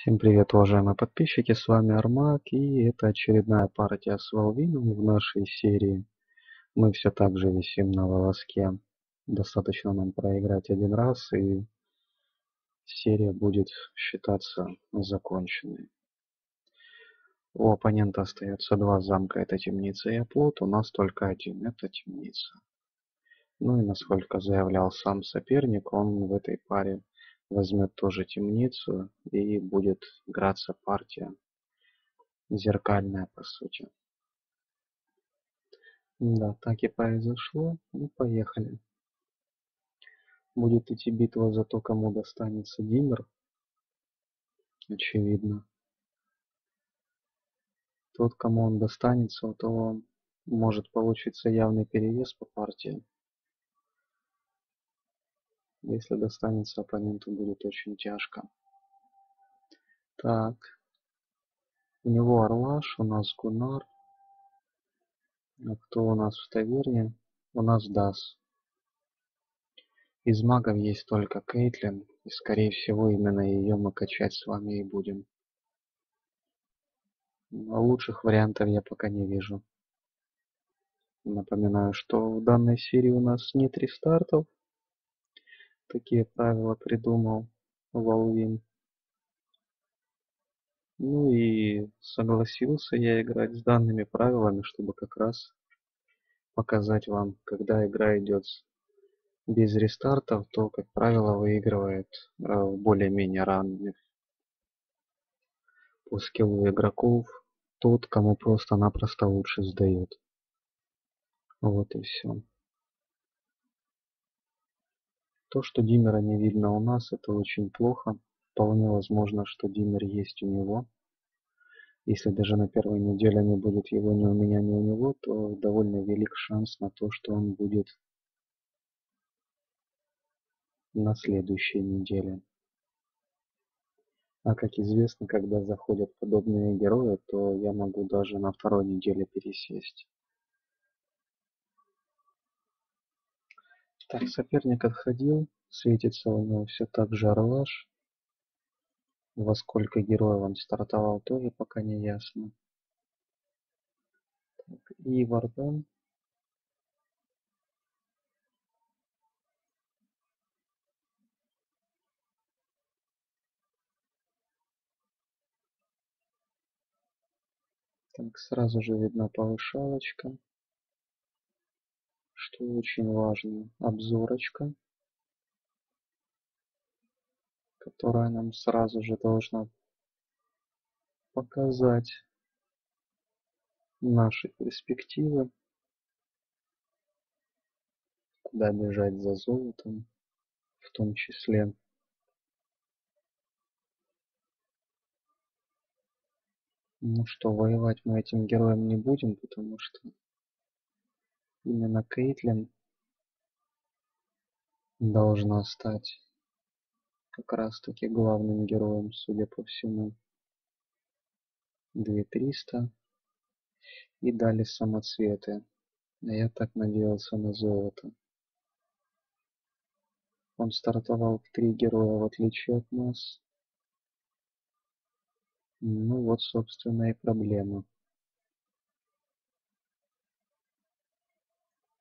Всем привет, уважаемые подписчики, с вами Армак, и это очередная партия с Волвином в нашей серии. Мы все так же висим на волоске. Достаточно нам проиграть один раз, и серия будет считаться законченной. У оппонента остается два замка, это темница и оплот, у нас только один, это темница. Ну и насколько заявлял сам соперник, он в этой паре возьмет тоже темницу и будет играться партия зеркальная по сути. Да, так и произошло. Ну, поехали. Будет идти битва за то, кому достанется Димер. Очевидно. Тот, кому он достанется, у того может получиться явный перевес по партии. Если достанется оппоненту, будет очень тяжко. Так. У него Орлаш, у нас Гунар. А кто у нас в таверне? У нас Дас. Из магов есть только Кейтлин, и скорее всего именно ее мы качать с вами и будем. А лучших вариантов я пока не вижу. Напоминаю, что в данной серии у нас нет рестартов, такие правила придумал Волвин. Ну и согласился я играть с данными правилами, чтобы как раз показать вам, когда игра идет без рестартов, то, как правило, выигрывает э, более-менее ранних по скиллу игроков тот, кому просто-напросто лучше сдает. Вот и все. То, что Димера не видно у нас, это очень плохо. Вполне возможно, что Димер есть у него. Если даже на первой неделе не будет его ни у меня, ни у него, то довольно велик шанс на то, что он будет на следующей неделе. А как известно, когда заходят подобные герои, то я могу даже на второй неделе пересесть. Так, соперник отходил. Светится у него все так же Орлаш. Во сколько героев он стартовал, тоже пока не ясно. Так, и Вардан. Так, сразу же видна повышалочка что очень важно, обзорочка, которая нам сразу же должна показать наши перспективы, куда бежать за золотом, в том числе. Ну что, воевать мы этим героем не будем, потому что именно Кейтлин должна стать как раз таки главным героем, судя по всему. 2300 и дали самоцветы. А я так надеялся на золото. Он стартовал в три героя, в отличие от нас. Ну вот, собственно, и проблема.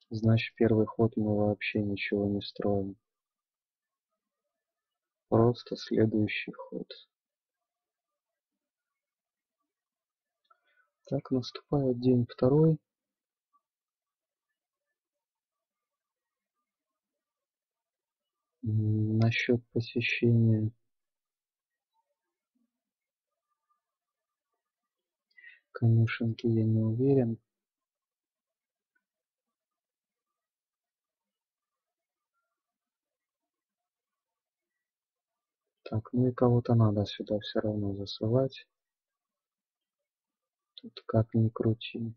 Значит, первый ход мы вообще ничего не строим. Просто следующий ход. Так, наступает день второй. Насчет посещения конюшенки я не уверен. Так, ну и кого-то надо сюда все равно засылать. Тут как ни крути.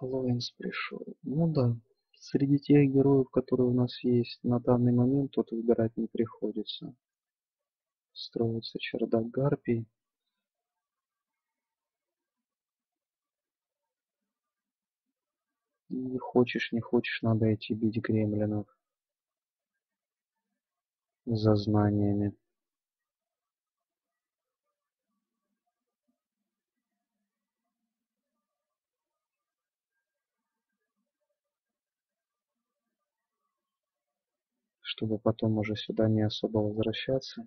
Лоинс пришел. Ну да, среди тех героев, которые у нас есть на данный момент, тут выбирать не приходится. Строится чердак гарпий. И хочешь не хочешь, надо идти бить гремлинов. за знаниями. чтобы потом уже сюда не особо возвращаться.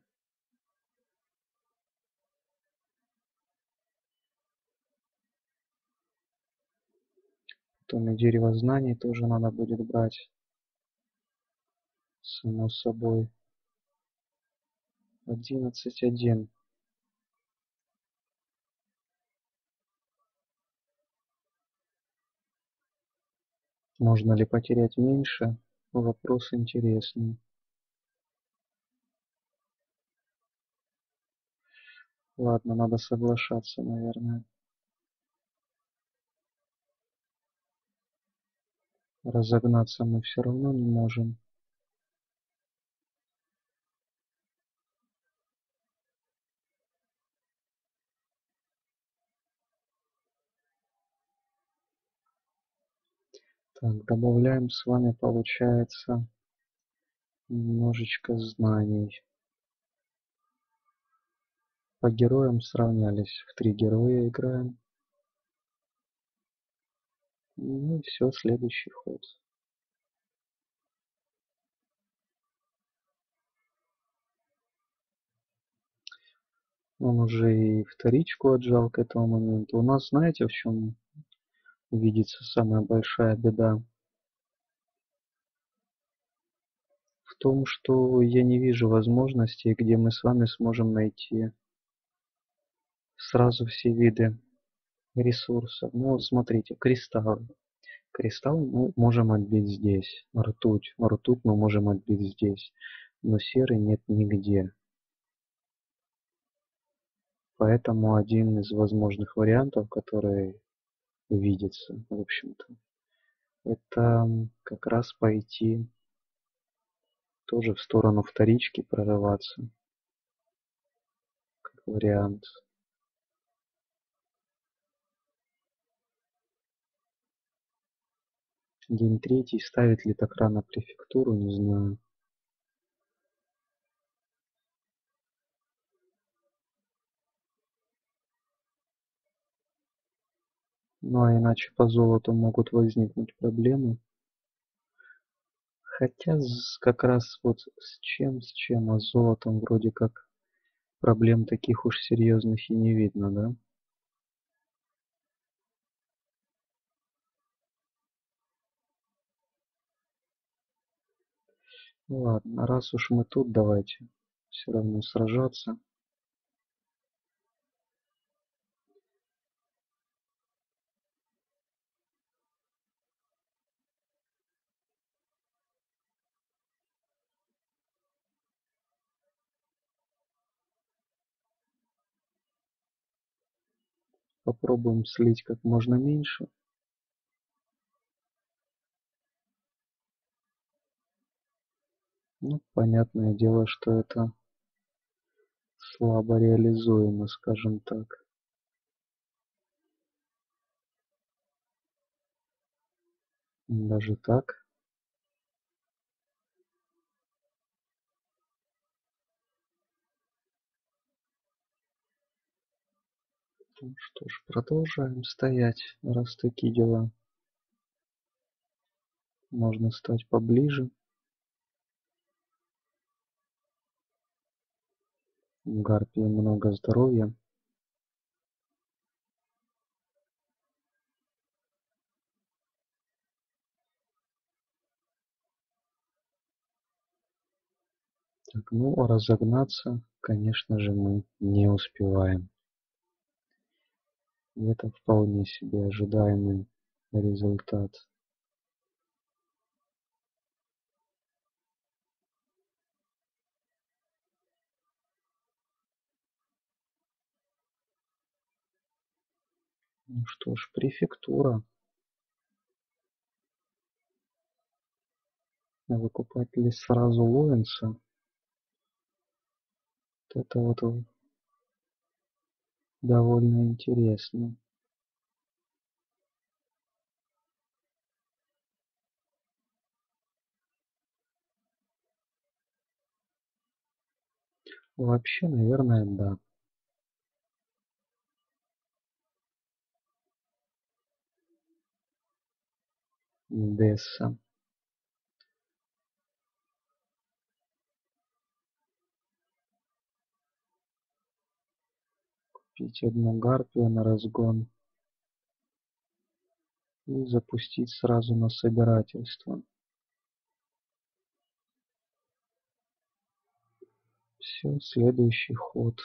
Потом и дерево знаний тоже надо будет брать. Само собой. Одиннадцать один. Можно ли потерять меньше? Вопрос интересный. Ладно, надо соглашаться, наверное. Разогнаться мы все равно не можем. Так, добавляем с вами, получается, немножечко знаний. По героям сравнялись. В три героя играем. Ну и все, следующий ход. Он уже и вторичку отжал к этому моменту. У нас, знаете, в чем видится самая большая беда? В том, что я не вижу возможностей, где мы с вами сможем найти сразу все виды ресурсов. Ну вот смотрите, кристаллы. Кристалл мы можем отбить здесь. Ртуть. Ртуть мы можем отбить здесь. Но серый нет нигде. Поэтому один из возможных вариантов, который видится, в общем-то, это как раз пойти тоже в сторону вторички прорываться. Как вариант. День третий. Ставит ли так рано префектуру, не знаю. Ну а иначе по золоту могут возникнуть проблемы. Хотя как раз вот с чем, с чем, а с золотом вроде как проблем таких уж серьезных и не видно, да? Ладно, раз уж мы тут, давайте все равно сражаться. Попробуем слить как можно меньше. Ну, понятное дело, что это слабо реализуемо, скажем так. Даже так. Ну что ж, продолжаем стоять, раз такие дела. Можно стать поближе. Гарпии много здоровья. Так, ну разогнаться, конечно же, мы не успеваем. И это вполне себе ожидаемый результат. Ну что ж, префектура. Выкупать ли сразу Лоэнса? Вот это вот довольно интересно. Вообще, наверное, да. Десса. Купить одну гарпию на разгон. И запустить сразу на собирательство. Все, следующий ход.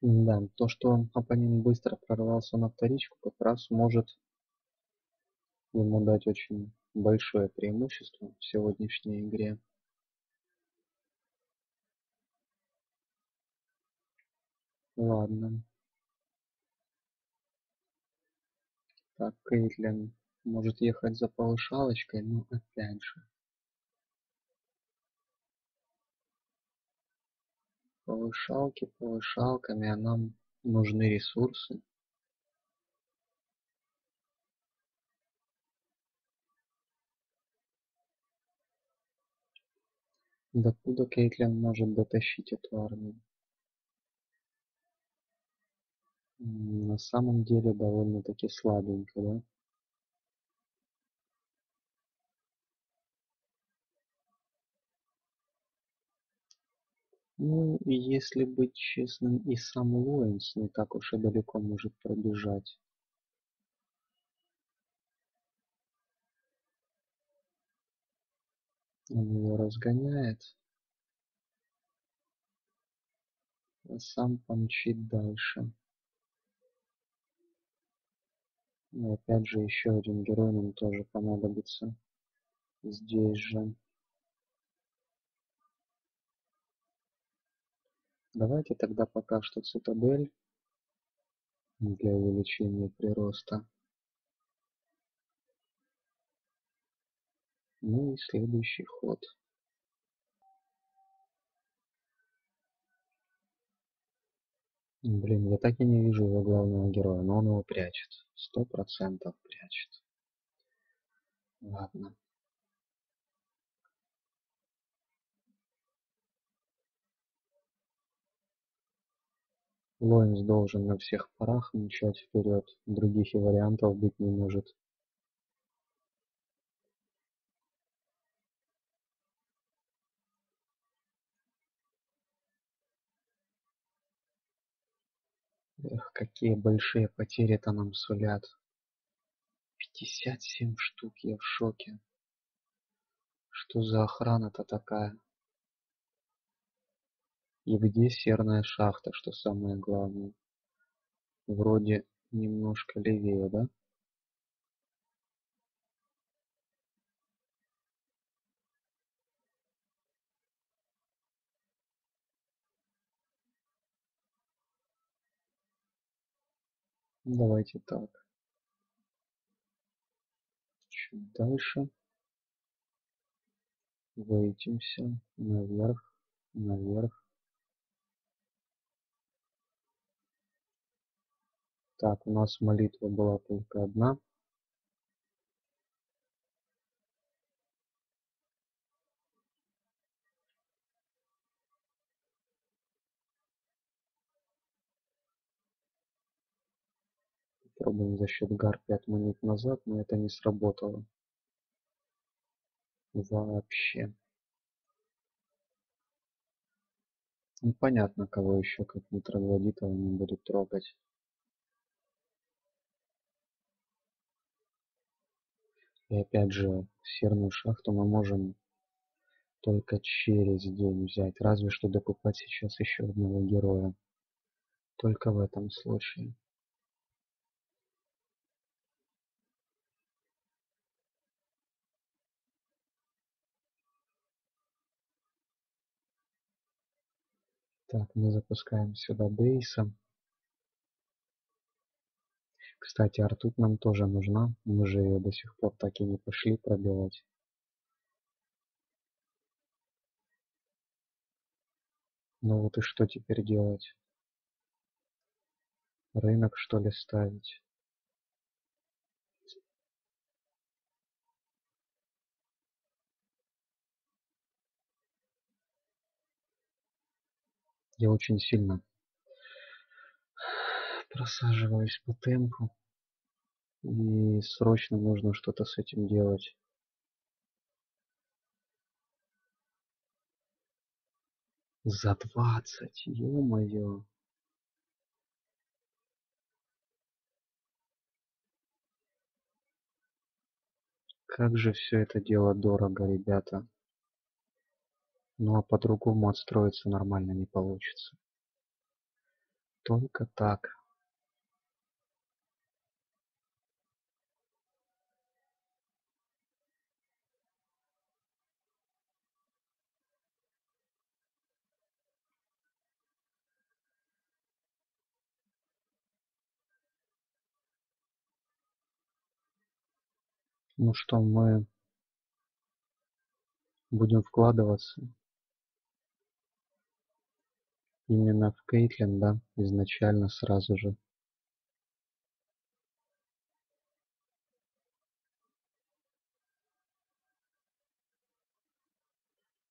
Да, то, что оппонент быстро прорвался на вторичку, как раз может ему дать очень большое преимущество в сегодняшней игре. Ладно. Так, Кейтлин может ехать за повышалочкой, но опять же. Повышалки повышалками, а нам нужны ресурсы. Докуда Кейтлин может дотащить эту армию? На самом деле довольно-таки слабенько, да? Ну, если быть честным, и сам Лоэнс не так уж и далеко может пробежать. Он ее разгоняет. А сам помчит дальше. И опять же еще один герой нам тоже понадобится. Здесь же. Давайте тогда пока что цитадель для увеличения прироста. Ну и следующий ход. Блин, я так и не вижу его главного героя, но он его прячет. Сто процентов прячет. Ладно. Лоинс должен на всех парах мчать вперед. Других и вариантов быть не может. Эх, какие большие потери-то нам сулят. 57 штук, я в шоке. Что за охрана-то такая? И где серная шахта, что самое главное? Вроде немножко левее, да? Давайте так. Чуть дальше. Вытимся наверх, наверх. Так, у нас молитва была только одна. Попробуем за счет гарпи отманить назад, но это не сработало. Вообще. Непонятно, кого еще как не троглодитов не будут трогать. И опять же, серную шахту мы можем только через день взять. Разве что докупать сейчас еще одного героя. Только в этом случае. Так, мы запускаем сюда Бейса кстати а нам тоже нужна. Мы же ее до сих пор так и не пошли пробивать. Ну вот и что теперь делать? Рынок что ли ставить? Я очень сильно просаживаюсь по темпу. И срочно нужно что-то с этим делать. За двадцать, ё-моё. Как же все это дело дорого, ребята. Ну а по-другому отстроиться нормально не получится. Только так. Ну что, мы будем вкладываться именно в Кейтлин, да, изначально сразу же.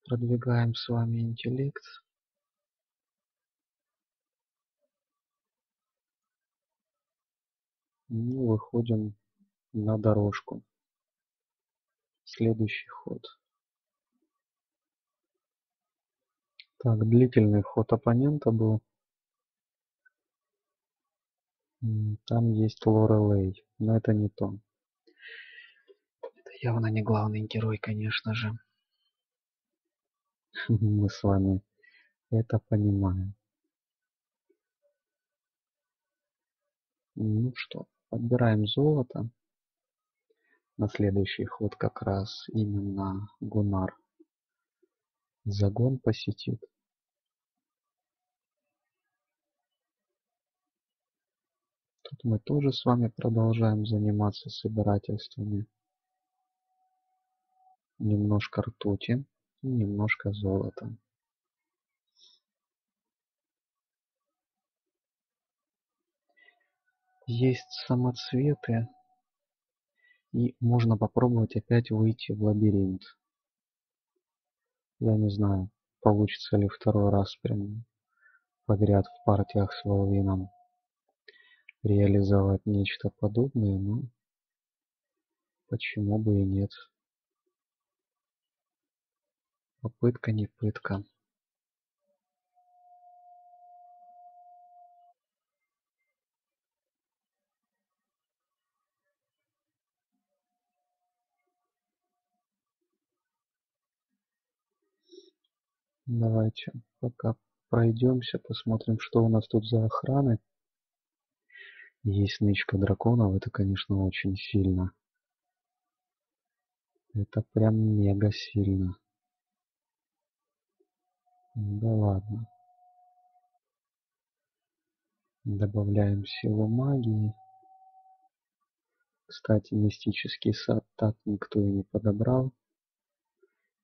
Продвигаем с вами интеллект. Ну, выходим на дорожку. Следующий ход. Так, длительный ход оппонента был. Там есть Лорелей, но это не то. Это явно не главный герой, конечно же. Мы с вами это понимаем. Ну что, подбираем золото. На следующий ход как раз именно Гунар загон посетит. Тут мы тоже с вами продолжаем заниматься собирательствами. Немножко ртути немножко золота. Есть самоцветы, и можно попробовать опять выйти в лабиринт. Я не знаю, получится ли второй раз прям подряд в партиях с Волвином реализовать нечто подобное, но почему бы и нет. Попытка не пытка. Давайте пока пройдемся, посмотрим, что у нас тут за охраны. Есть нычка драконов, это, конечно, очень сильно. Это прям мега сильно. Да ладно. Добавляем силу магии. Кстати, мистический сад так никто и не подобрал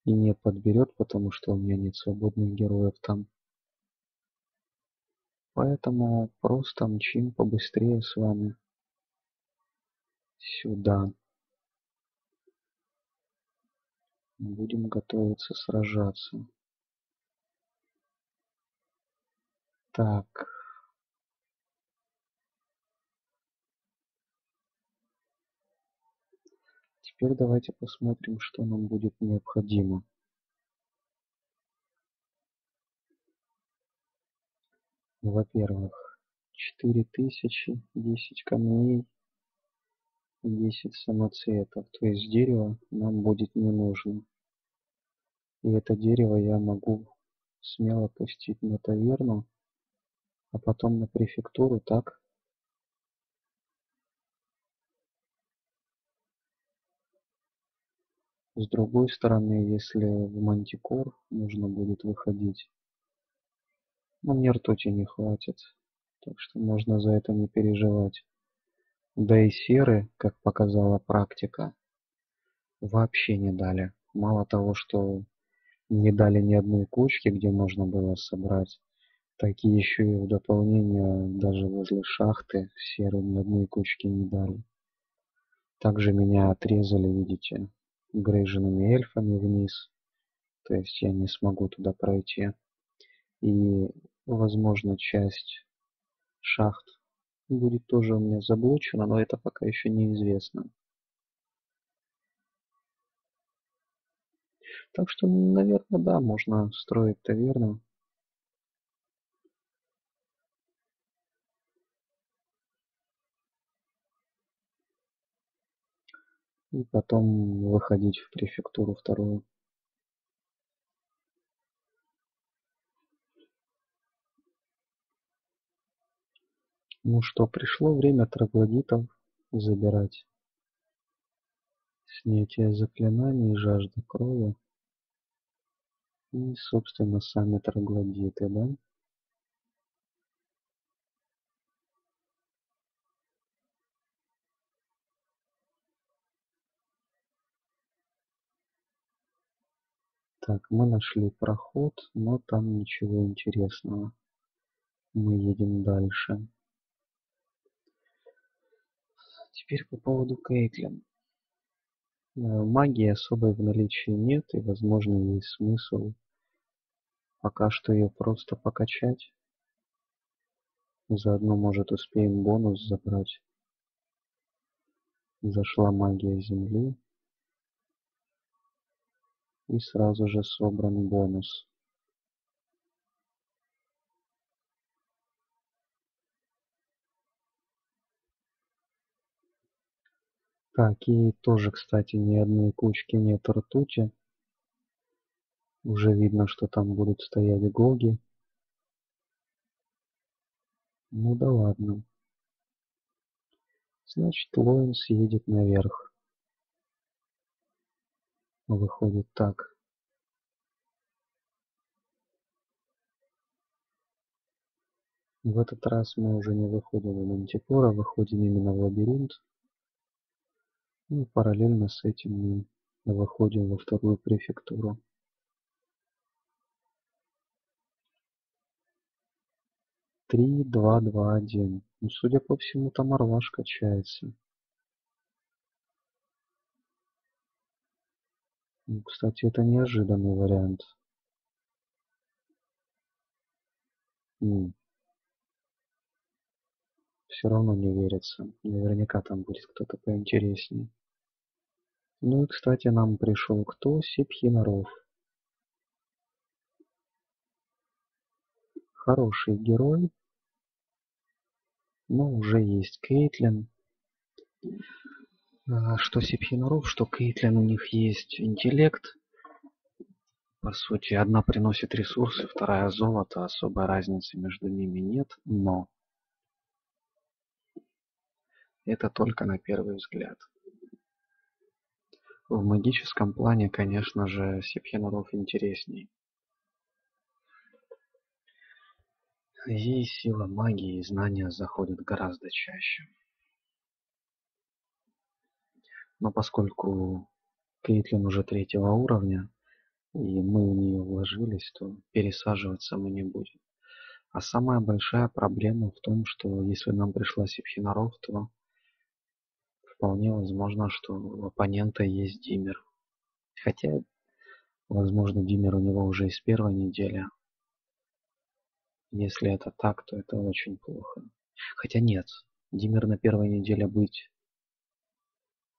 и не подберет, потому что у меня нет свободных героев там. Поэтому просто мчим побыстрее с вами сюда. Будем готовиться сражаться. Так. Теперь давайте посмотрим, что нам будет необходимо. Во-первых, 4000, 10 камней, 10 самоцветов. То есть дерево нам будет не нужно. И это дерево я могу смело пустить на таверну, а потом на префектуру, так? С другой стороны, если в мантикор нужно будет выходить, ну мне ртути не хватит, так что можно за это не переживать. Да и серы, как показала практика, вообще не дали. Мало того, что не дали ни одной кучки, где можно было собрать, так и еще и в дополнение даже возле шахты серы ни одной кучки не дали. Также меня отрезали, видите, грейженными эльфами вниз. То есть я не смогу туда пройти. И возможно, часть шахт будет тоже у меня заблочена, но это пока еще неизвестно. Так что, наверное, да, можно строить таверну. И потом выходить в префектуру вторую. Ну что, пришло время троглодитов забирать. Снятие заклинаний, жажда крови. И, собственно, сами троглодиты, да? Так, мы нашли проход, но там ничего интересного. Мы едем дальше. Теперь по поводу Кейтлин. Э, магии особой в наличии нет, и, возможно, есть смысл пока что ее просто покачать. Заодно, может, успеем бонус забрать. Зашла магия Земли и сразу же собран бонус. Так, и тоже, кстати, ни одной кучки нет ртути. Уже видно, что там будут стоять гоги. Ну да ладно. Значит, Лоинс едет наверх выходит так. В этот раз мы уже не выходим в Мантикора, выходим именно в лабиринт. Ну, и параллельно с этим мы выходим во вторую префектуру. Три, два, два, один. Ну, судя по всему, там орлаш качается. Кстати, это неожиданный вариант. Все равно не верится. Наверняка там будет кто-то поинтереснее. Ну и, кстати, нам пришел кто? Сипхинаров. Хороший герой. Но уже есть Кейтлин. А, что Сипхинаров, что Кейтлин, у них есть интеллект. По сути, одна приносит ресурсы, вторая золото. Особой разницы между ними нет, но это только на первый взгляд. В магическом плане, конечно же, Сипхинаров интересней. Ей сила магии и знания заходят гораздо чаще. Но поскольку Кейтлин уже третьего уровня, и мы в нее вложились, то пересаживаться мы не будем. А самая большая проблема в том, что если нам пришла Сипхинаров, то вполне возможно, что у оппонента есть Димер. Хотя, возможно, Димер у него уже из первой недели. Если это так, то это очень плохо. Хотя нет, Димер на первой неделе быть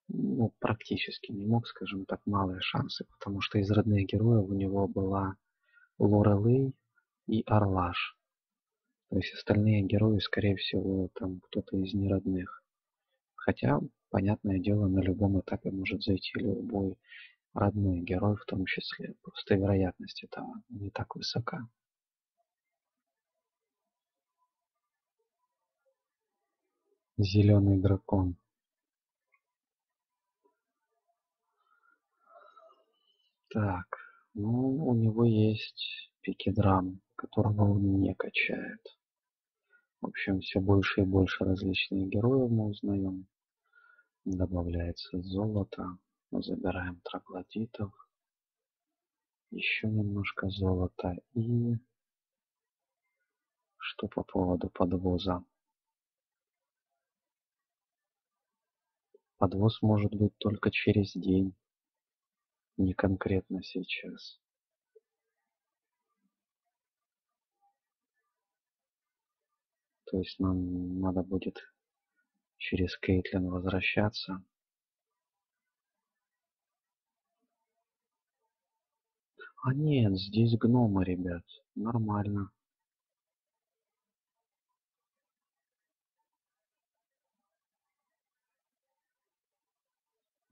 ну, практически не мог, скажем так, малые шансы, потому что из родных героев у него была Лорелей и Орлаш. То есть остальные герои, скорее всего, там кто-то из неродных. Хотя, понятное дело, на любом этапе может зайти любой родной герой в том числе. Просто вероятность этого не так высока. Зеленый дракон. Так, ну, у него есть пикедрам, которого он не качает. В общем, все больше и больше различных героев мы узнаем. Добавляется золото. Мы забираем троглодитов. Еще немножко золота. И что по поводу подвоза? Подвоз может быть только через день не конкретно сейчас То есть нам надо будет через Кейтлин возвращаться. А нет, здесь гномы, ребят. Нормально.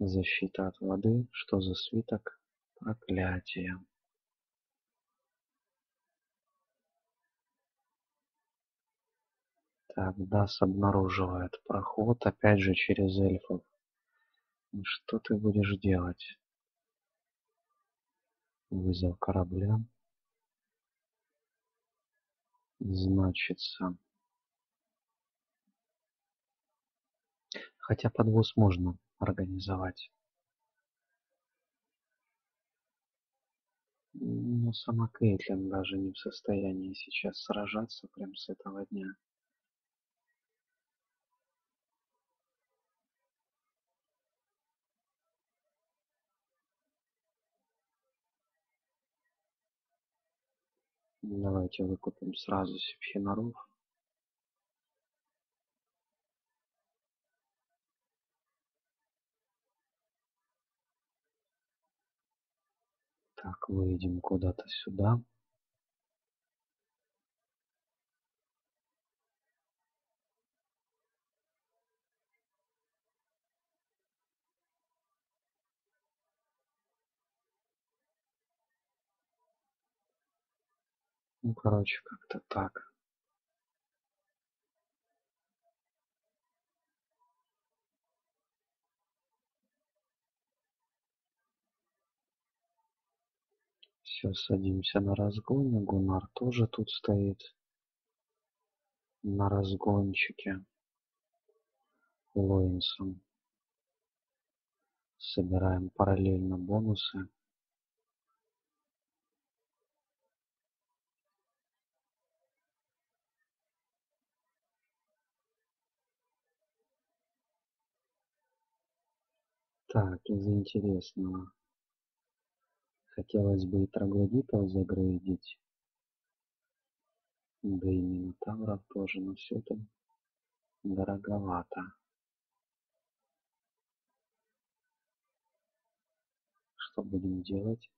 Защита от воды. Что за свиток? Проклятие. Так, Дас обнаруживает проход, опять же через эльфов. Что ты будешь делать? Вызов корабля. Значится. Хотя подвоз можно организовать. Но сама Кейтлин даже не в состоянии сейчас сражаться прям с этого дня. Давайте выкупим сразу Сепхинаров. Так, выйдем куда-то сюда. Ну, короче, как-то так. Все, садимся на разгоне. Гунар тоже тут стоит. На разгончике. Лоинсом. Собираем параллельно бонусы. Так, из интересного. Хотелось бы и троглодитов загрейдить. Да и минотавров тоже, но все это дороговато. Что будем делать?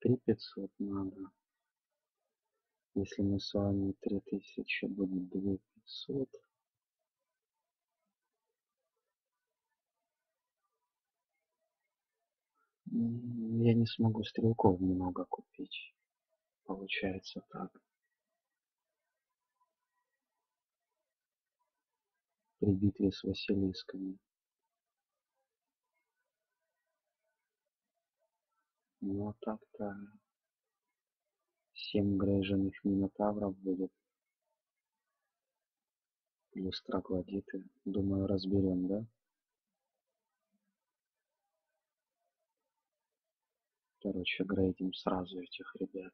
Три пятьсот надо. Если мы с вами три тысячи будет две пятьсот. Я не смогу стрелков много купить. Получается так. При битве с Василисками. Ну а так-то 7 грейженных минотавров будет. Плюс троглодиты. Думаю, разберем, да? Короче, грейдим сразу этих ребят.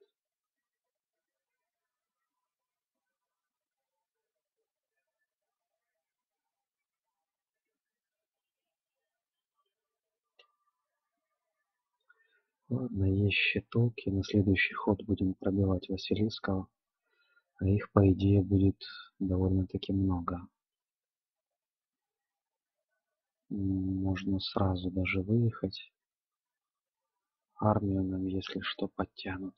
Ладно, есть щиток, и на следующий ход будем пробивать Василисков. А их, по идее, будет довольно-таки много. Можно сразу даже выехать. Армию нам, если что, подтянут.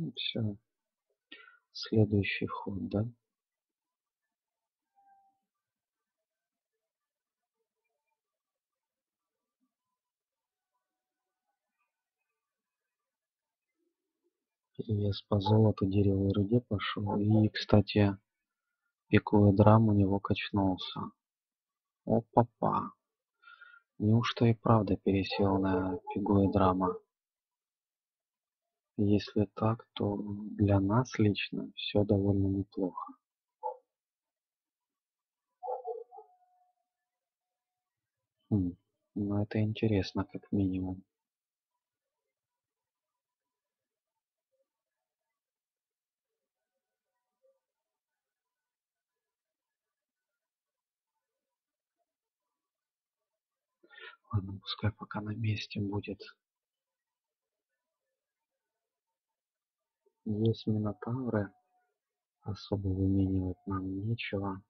Ну, все. Следующий ход, да? Перевес по золоту, дереву и руде пошел. И, кстати, пиковый драм у него качнулся. Опа-па. Неужто и правда пересел на и драма? Если так, то для нас лично все довольно неплохо. Хм, ну это интересно как минимум. Ладно, пускай пока на месте будет. Есть минотавры. Особо выменивать нам нечего.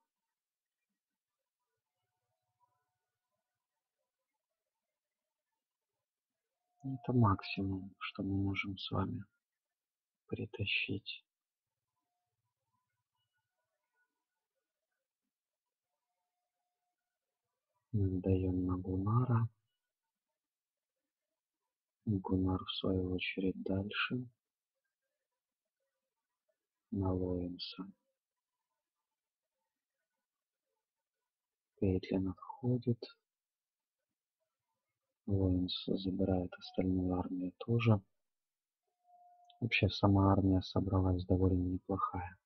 Это максимум, что мы можем с вами притащить. Мы даем на Гунара. Гунар в свою очередь дальше. На Лоенса. Кейтлин отходит. Лоенс забирает остальную армию тоже. Вообще сама армия собралась довольно неплохая.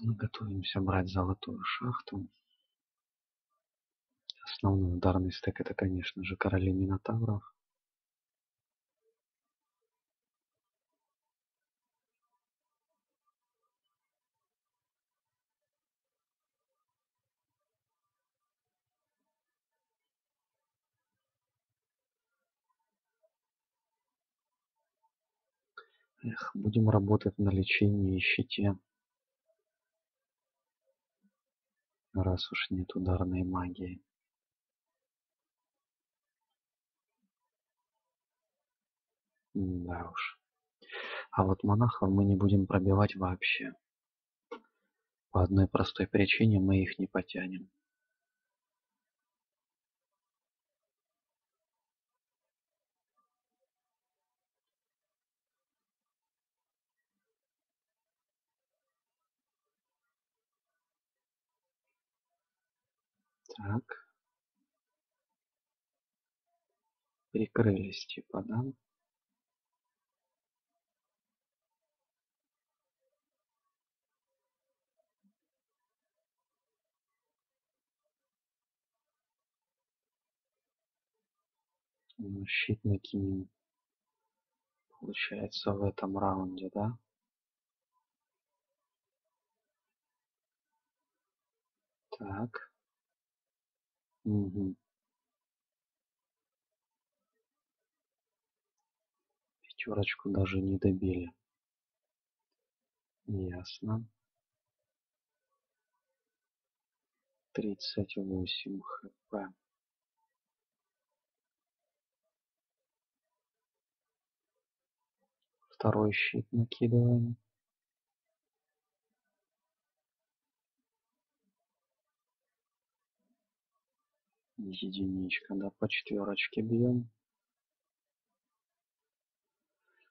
Мы готовимся брать золотую шахту. Основной ударный стек это, конечно же, короли Минотавров. Эх, будем работать на лечении и щите. Раз уж нет ударной магии. Да уж. А вот монахов мы не будем пробивать вообще. По одной простой причине мы их не потянем. Так. Прикрылись типа, да? Щит накинем. Получается в этом раунде, да? Так. Угу. Пятерочку даже не добили. Ясно. Тридцать восемь хп. Второй щит накидываем. Единичка, да, по четверочке бьем.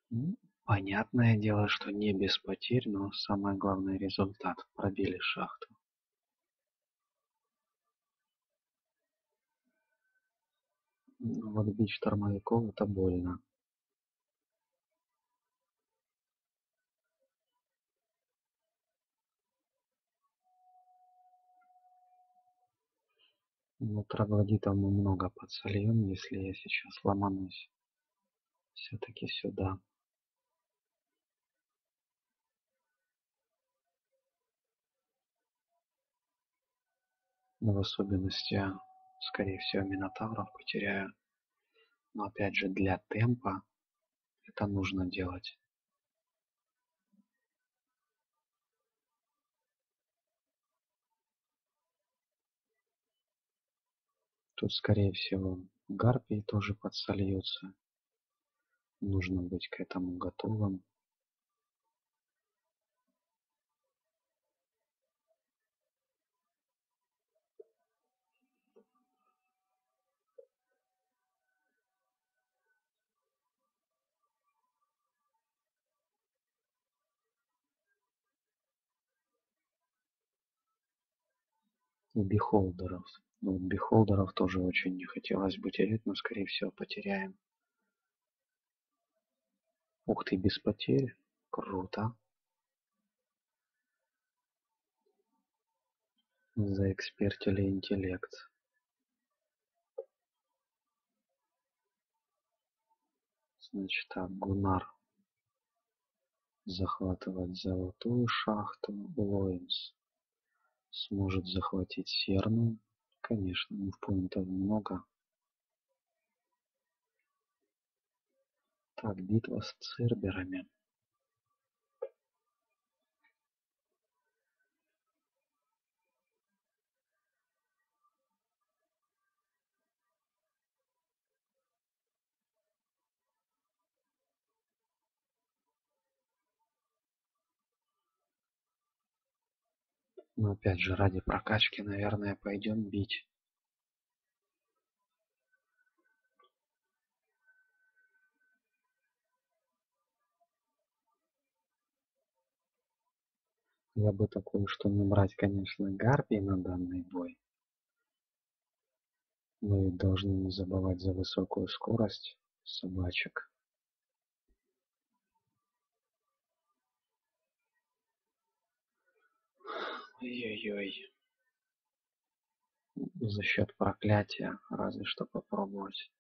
Ну, понятное дело, что не без потерь, но самое главное результат. Пробили шахту. Вот бить штормовиков это больно. Ну, троглодитов мы много подсольем, если я сейчас ломанусь все-таки сюда. Но в особенности, скорее всего, Минотавров потеряю. Но опять же, для темпа это нужно делать. Тут, скорее всего, гарпии тоже подсольются. Нужно быть к этому готовым. И бихолдеров. Ну, бихолдеров тоже очень не хотелось бы терять, но скорее всего потеряем. Ух ты, без потерь. Круто. Заэкспертили интеллект. Значит так, Гунар захватывает золотую шахту, Лоинс сможет захватить Серну. Конечно, мувпоинтов много. Так, битва с церберами. Но опять же, ради прокачки, наверное, пойдем бить. Я бы такое, что не брать, конечно, гарпий на данный бой. Мы ведь должны не забывать за высокую скорость собачек. Ой-ой-ой. За счет проклятия разве что попробовать.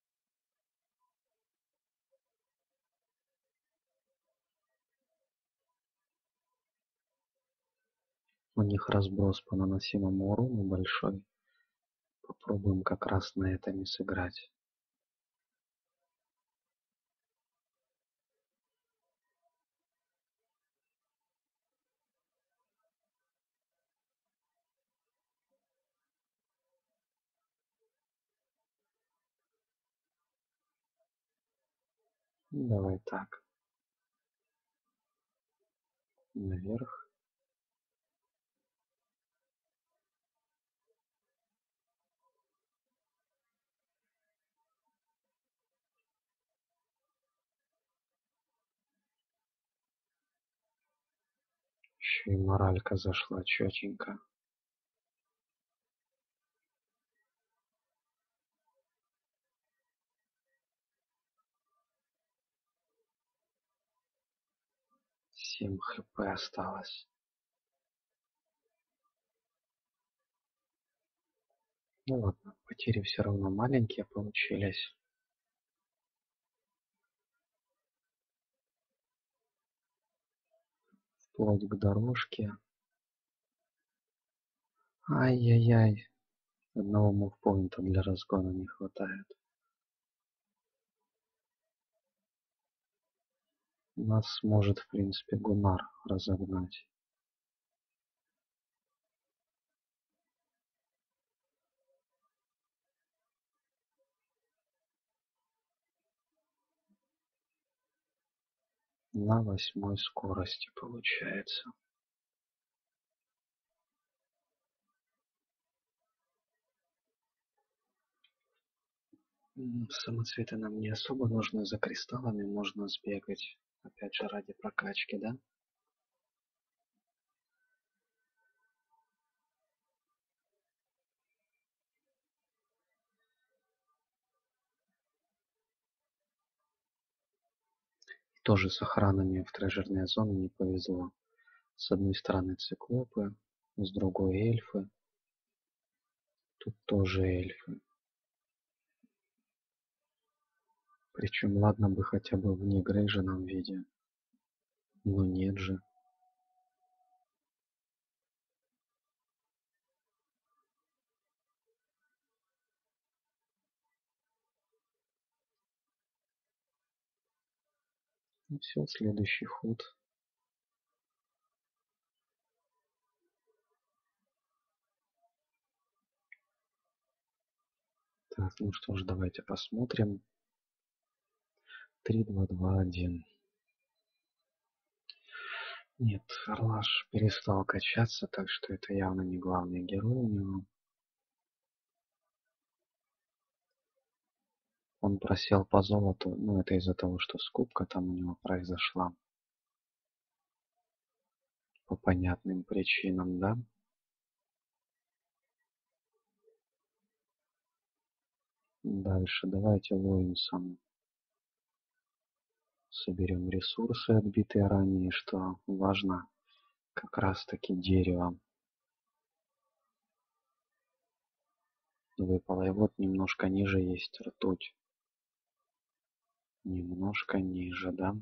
У них разброс по наносимому урону большой. Попробуем как раз на этом и сыграть. Давай так. Наверх. Еще и моралька зашла четенько. Семь хп осталось. Ну ладно, потери все равно маленькие получились. Вплоть к дорожке. Ай-яй-яй. Одного мувпоинта для разгона не хватает. Нас сможет, в принципе, Гунар разогнать. На восьмой скорости получается. Самоцветы нам не особо нужны, за кристаллами можно сбегать. Опять же ради прокачки, да? тоже с охранами в трежерные зоны не повезло. С одной стороны циклопы, с другой эльфы. Тут тоже эльфы. Причем ладно бы хотя бы в негрейженном виде. Но нет же. Ну все, следующий ход. Так, ну что ж, давайте посмотрим. Три, два, два, один. Нет, Орлаш перестал качаться, так что это явно не главный герой у него. Он просел по золоту, ну это из-за того, что скупка там у него произошла. По понятным причинам, да? Дальше давайте Лоинсом соберем ресурсы, отбитые ранее, что важно, как раз таки дерево. выпало. И вот немножко ниже есть ртуть. Немножко ниже, да?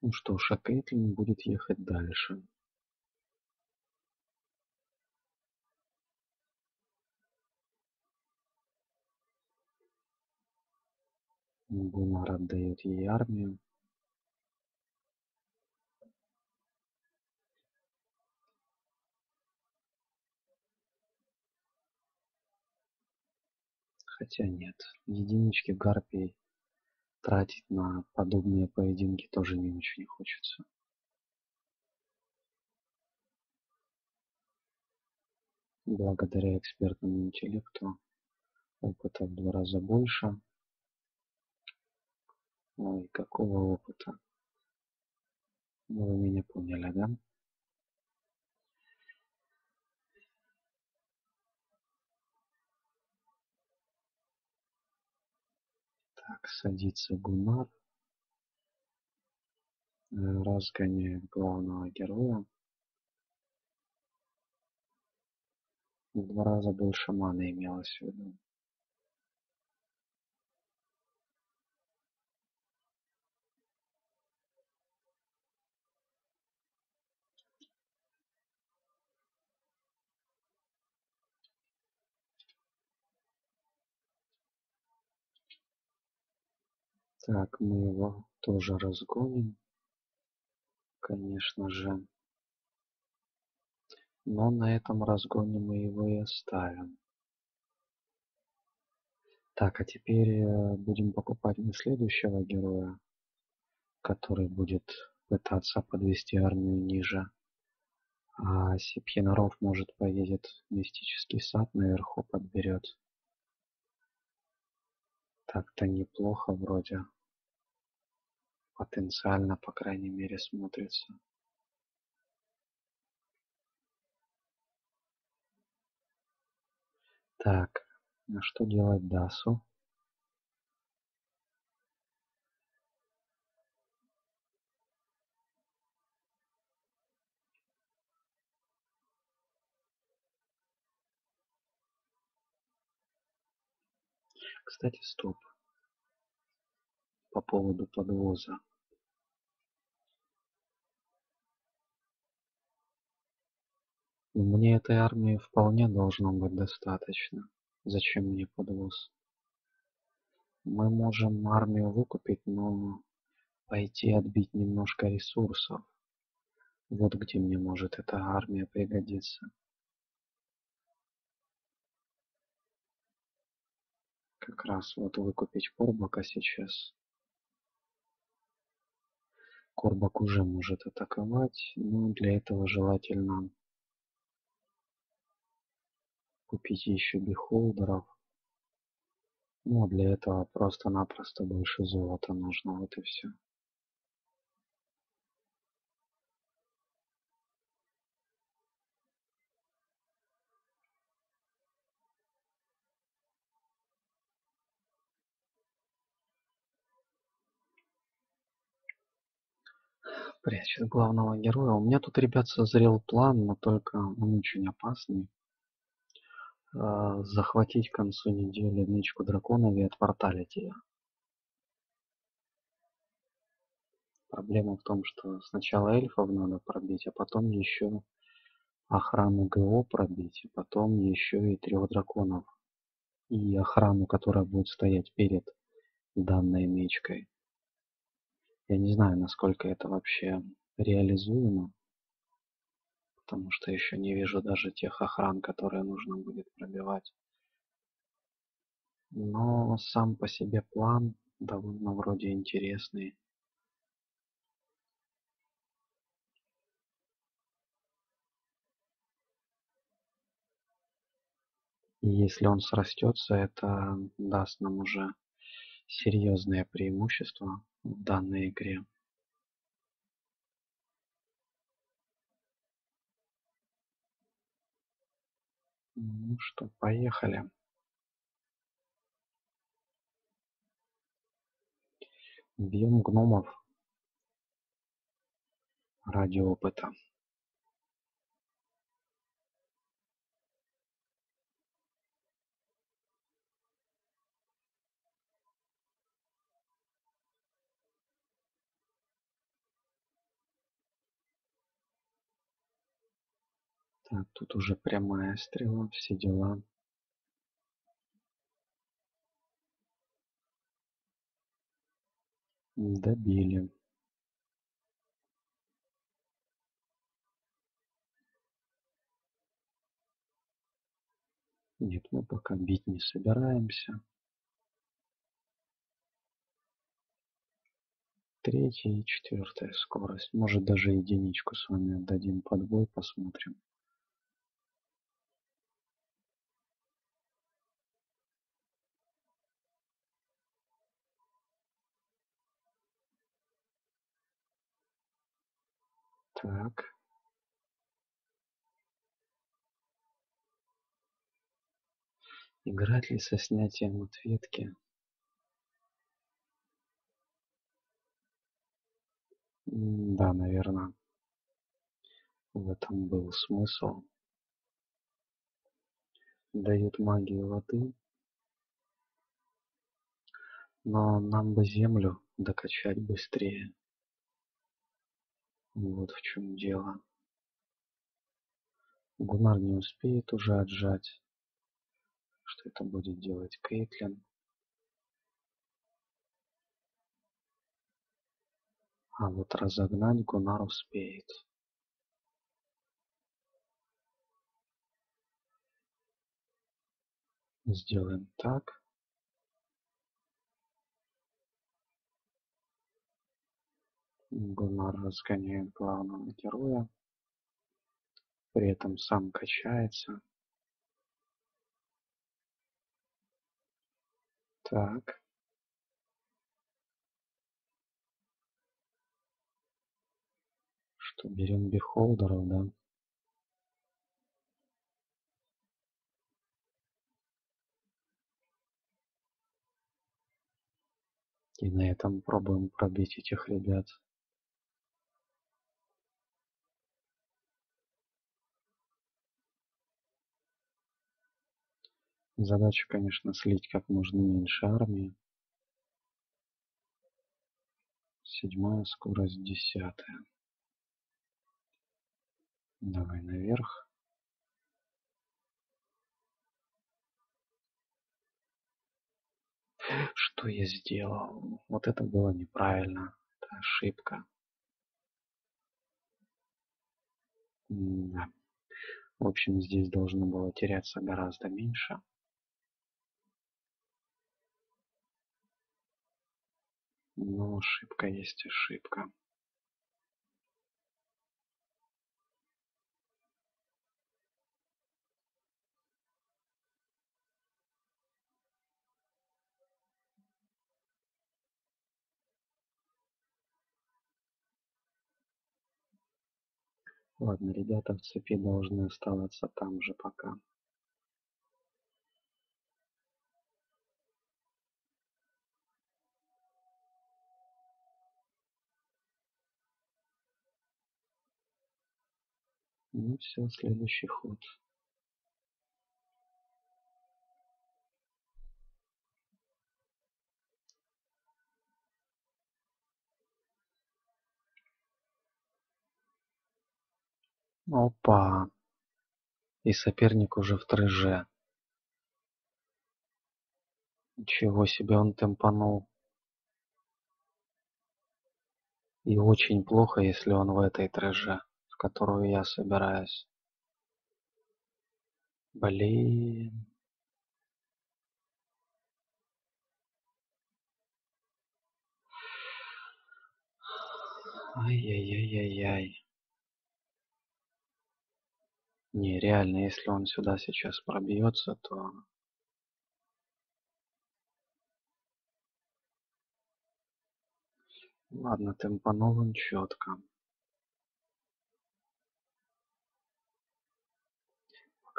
Ну что ж, а будет ехать дальше. Гунар отдает ей армию. Хотя нет, единички гарпий тратить на подобные поединки тоже не очень хочется. Благодаря экспертному интеллекту опыта в два раза больше. Ой, какого опыта? Вы меня поняли, да? Так, садится Гунар. Э, разгоняет главного героя. В два раза больше маны имелось в виду. Так, мы его тоже разгоним. Конечно же. Но на этом разгоне мы его и оставим. Так, а теперь э, будем покупать не следующего героя, который будет пытаться подвести армию ниже. А Сипьянаров, может, поедет в мистический сад наверху подберет. Так-то неплохо вроде. Потенциально, по крайней мере, смотрится. Так, а что делать Дасу? Кстати, стоп. По поводу подвоза. Мне этой армии вполне должно быть достаточно. Зачем мне подвоз? Мы можем армию выкупить, но пойти отбить немножко ресурсов. Вот где мне может эта армия пригодиться. Как раз вот выкупить Корбака сейчас. Корбак уже может атаковать, но для этого желательно купить еще бихолдеров. Ну, а для этого просто-напросто больше золота нужно, вот и все. Прячет главного героя. У меня тут, ребят, созрел план, но только он очень опасный. А, захватить к концу недели нычку драконов и отпорталить ее. Проблема в том, что сначала эльфов надо пробить, а потом еще охрану ГО пробить, и потом еще и трех драконов. И охрану, которая будет стоять перед данной мечкой. Я не знаю, насколько это вообще реализуемо, потому что еще не вижу даже тех охран, которые нужно будет пробивать. Но сам по себе план довольно вроде интересный. И если он срастется, это даст нам уже серьезное преимущество в данной игре. Ну что, поехали. Бьем гномов ради опыта. Так, тут уже прямая стрела, все дела. Добили. Нет, мы пока бить не собираемся. Третья и четвертая скорость. Может даже единичку с вами отдадим подбой, посмотрим. Так. Играть ли со снятием ответки? Да, наверное, в этом был смысл. Дают магию воды. Но нам бы землю докачать быстрее. Вот в чем дело. Гунар не успеет уже отжать. Что это будет делать Кейтлин? А вот разогнать Гунар успеет. Сделаем так. Гунар разгоняет главного героя. При этом сам качается. Так. Что, берем бихолдеров, да? И на этом пробуем пробить этих ребят. Задача, конечно, слить как можно меньше армии. Седьмая скорость, десятая. Давай наверх. Что я сделал? Вот это было неправильно. Это ошибка. Да. В общем, здесь должно было теряться гораздо меньше. Но ошибка есть ошибка. Ладно, ребята в цепи должны оставаться там же пока. Ну все, следующий ход. Опа! И соперник уже в трэже. Ничего себе он темпанул. И очень плохо, если он в этой трэже которую я собираюсь. Блин. Ай-яй-яй-яй-яй. Не, реально, если он сюда сейчас пробьется, то... Ладно, темпанул он четко.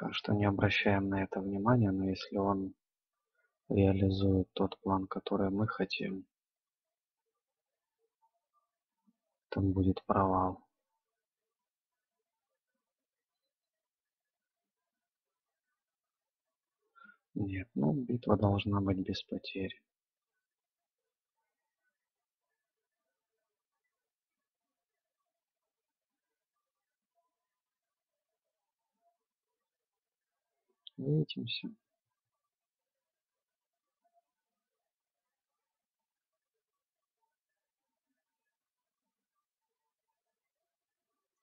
Пока что не обращаем на это внимания, но если он реализует тот план, который мы хотим, там будет провал. Нет, ну битва должна быть без потерь. Встретимся.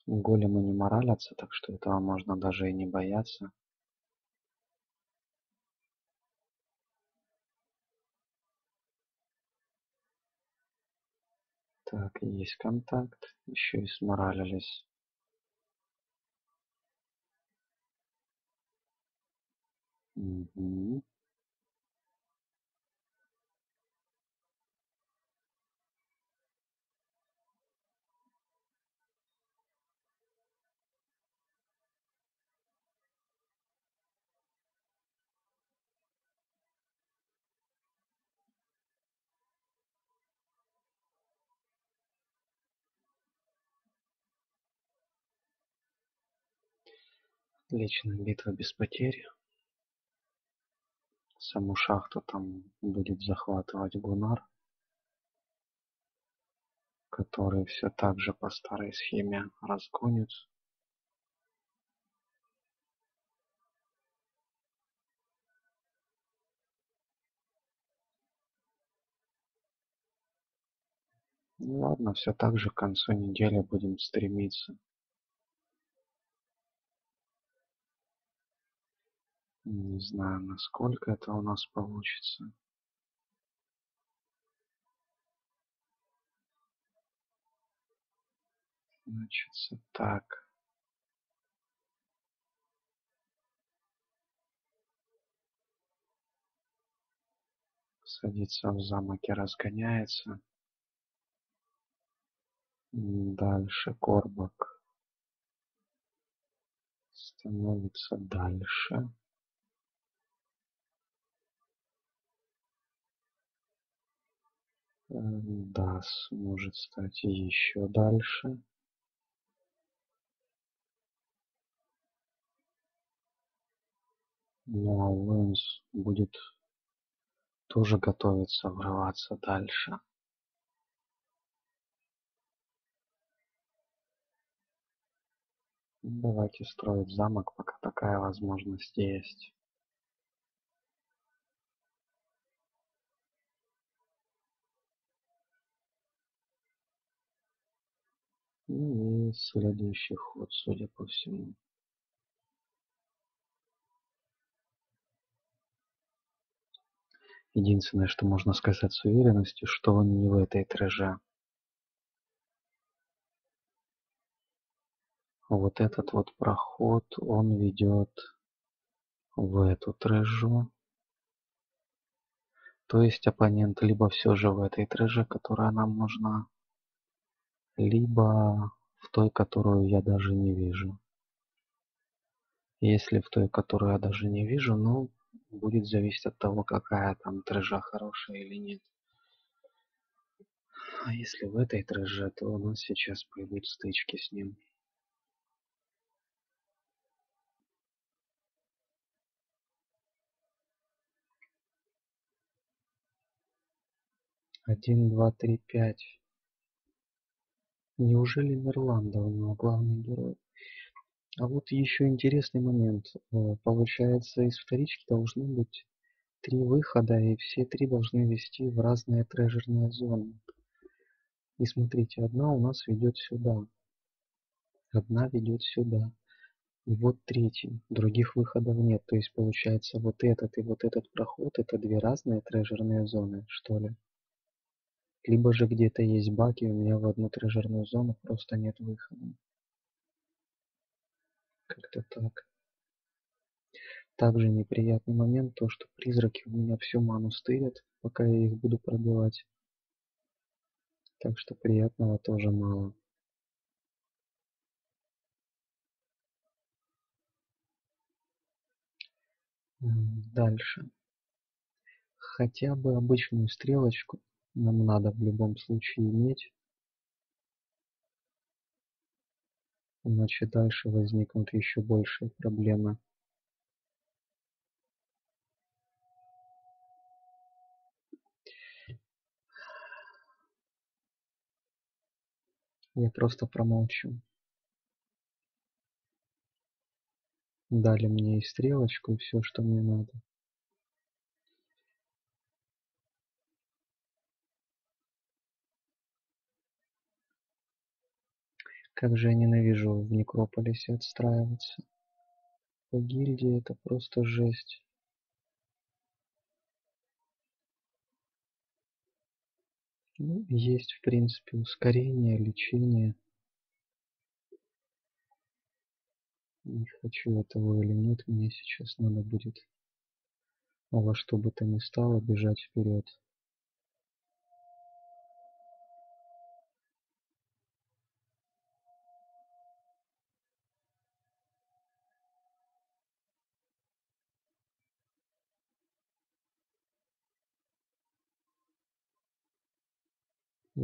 Големы не моралятся, так что этого можно даже и не бояться. Так, есть контакт. Еще и сморалились. Угу. Отличная битва без потерь. Саму шахту там будет захватывать Гунар, который все так же по старой схеме разгонит. Ну ладно, все так же к концу недели будем стремиться. Не знаю, насколько это у нас получится. Значит, так. Садится в замок и разгоняется. Дальше Корбак становится дальше. Да, может стать еще дальше. Ну а Уэнс будет тоже готовиться врываться дальше. Давайте строить замок, пока такая возможность есть. И следующий ход, судя по всему. Единственное, что можно сказать с уверенностью, что он не в этой трэже. Вот этот вот проход, он ведет в эту трэжу. То есть оппонент либо все же в этой трэже, которая нам нужна, либо в той, которую я даже не вижу. Если в той, которую я даже не вижу, ну, будет зависеть от того, какая там трэжа хорошая или нет. А если в этой трэже, то у нас сейчас пойдут стычки с ним. Один, два, три, пять. Неужели него главный герой? А вот еще интересный момент. Э, получается, из вторички должны быть три выхода, и все три должны вести в разные трежерные зоны. И смотрите, одна у нас ведет сюда. Одна ведет сюда. И вот третий. Других выходов нет. То есть получается вот этот и вот этот проход это две разные трежерные зоны, что ли. Либо же где-то есть баги, у меня в одну трежерную зону просто нет выхода. Как-то так. Также неприятный момент то, что призраки у меня всю ману стырят, пока я их буду пробивать. Так что приятного тоже мало. Дальше. Хотя бы обычную стрелочку нам надо в любом случае иметь. Иначе дальше возникнут еще большие проблемы. Я просто промолчу. Дали мне и стрелочку, и все, что мне надо. Как же я ненавижу в Некрополисе отстраиваться. По гильдии это просто жесть. Ну, есть, в принципе, ускорение, лечение. Не хочу этого или нет, мне сейчас надо будет во что бы то ни стало бежать вперед.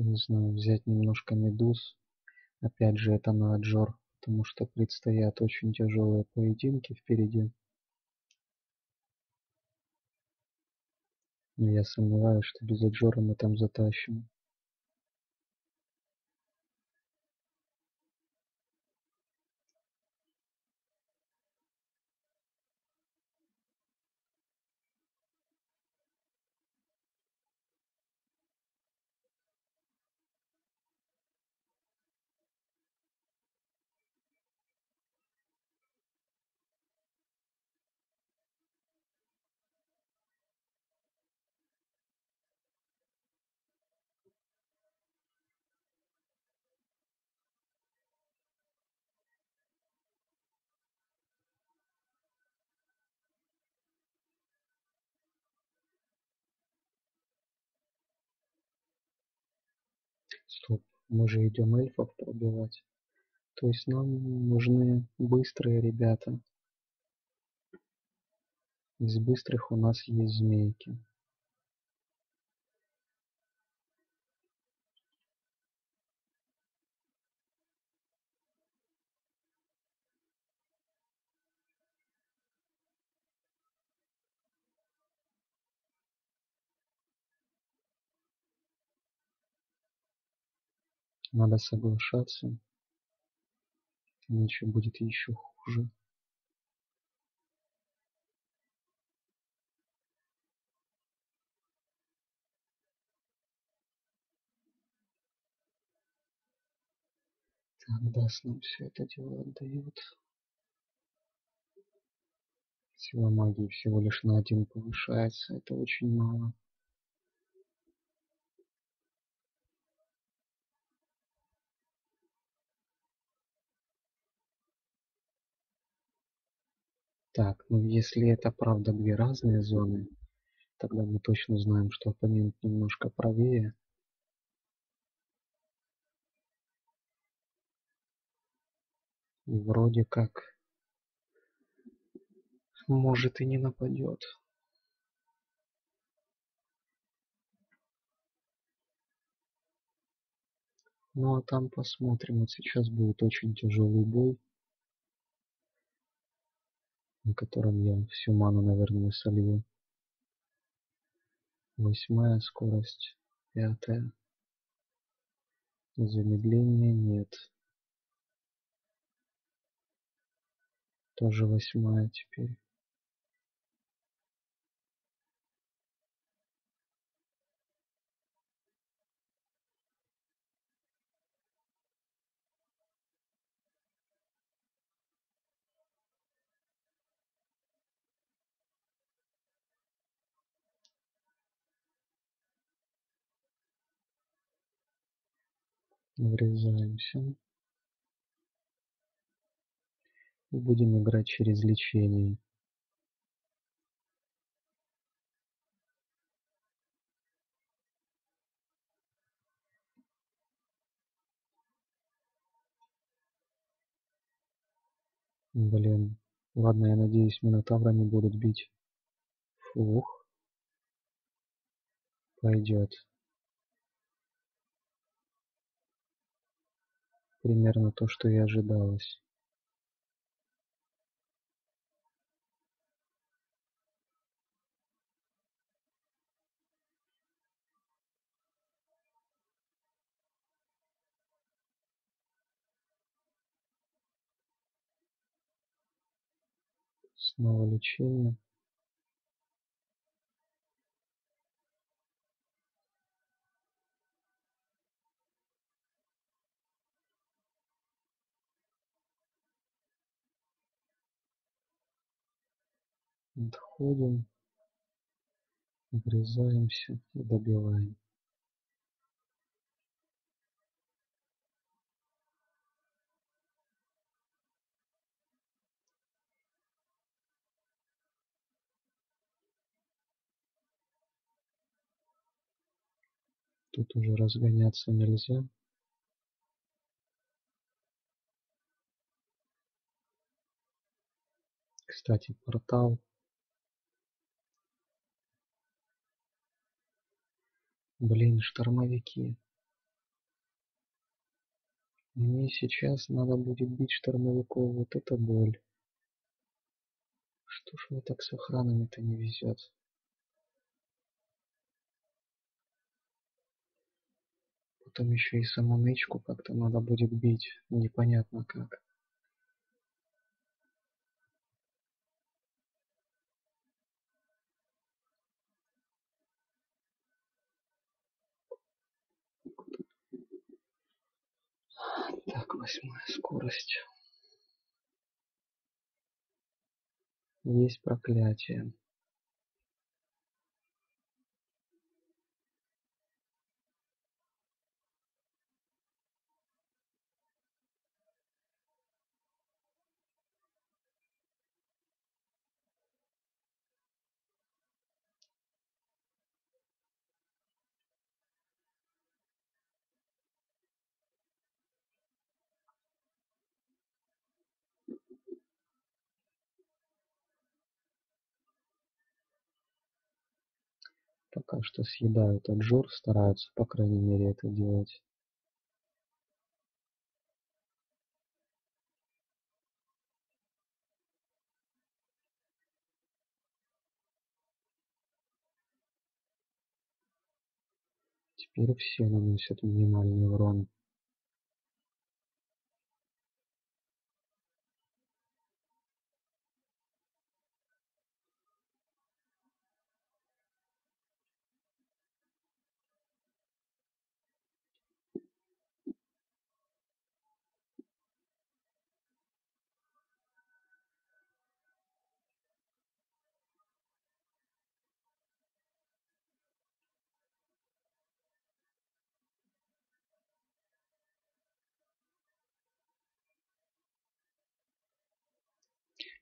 Не знаю, взять немножко медуз. Опять же, это на Аджор, потому что предстоят очень тяжелые поединки впереди. Но я сомневаюсь, что без Аджора мы там затащим. Стоп, мы же идем эльфов пробивать. То есть нам нужны быстрые ребята. Из быстрых у нас есть змейки. Надо соглашаться, иначе будет еще хуже. Так, даст нам все это дело отдает. Сила магии всего лишь на один повышается, это очень мало. Так, ну если это правда две разные зоны, тогда мы точно знаем, что оппонент немножко правее. И вроде как может и не нападет. Ну а там посмотрим. Вот сейчас будет очень тяжелый бой на котором я всю ману, наверное, солью. Восьмая скорость, пятая. Замедления нет. Тоже восьмая теперь. Врезаемся и будем играть через лечение Блин. Ладно, я надеюсь, Минотавра не будут бить. Фух. Пойдет. Примерно то, что и ожидалось. Снова лечение. Отходим, врезаемся и добиваем. Тут уже разгоняться нельзя. Кстати, портал Блин, штормовики. Мне сейчас надо будет бить штормовиков. Вот это боль. Что ж мне так с охранами-то не везет? Потом еще и саму нычку как-то надо будет бить. Непонятно как. Так, восьмая скорость. Есть проклятие. Пока что съедают отжор, стараются, по крайней мере, это делать. Теперь все наносят минимальный урон.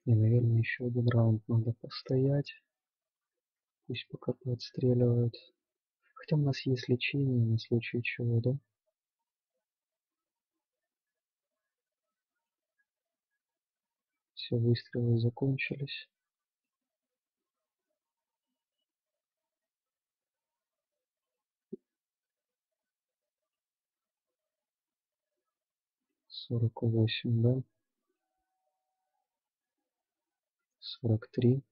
И, наверное, еще один раунд надо постоять. Пусть пока подстреливают. Хотя у нас есть лечение на случай чего, да? Все, выстрелы закончились. Сорок восемь, да? Сорок три.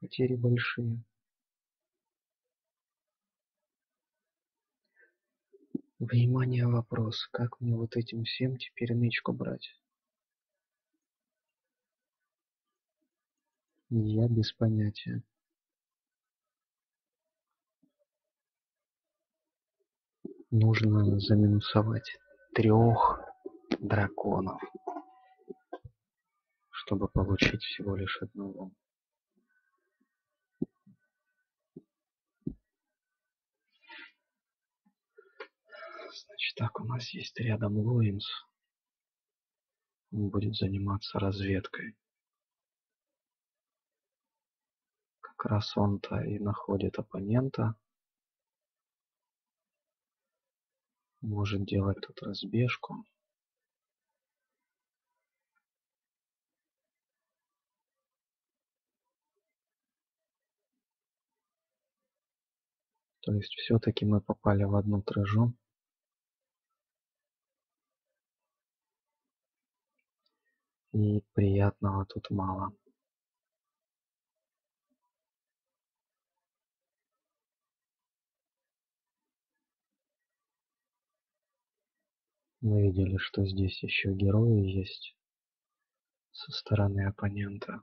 Потери большие. Внимание, вопрос. Как мне вот этим всем теперь нычку брать? Я без понятия. Нужно заминусовать трех драконов, чтобы получить всего лишь одного. Значит так, у нас есть рядом Луинс. Он будет заниматься разведкой. Как раз он-то и находит оппонента. Может делать тут разбежку. То есть все-таки мы попали в одну тражу. И приятного тут мало. Мы видели, что здесь еще герои есть со стороны оппонента.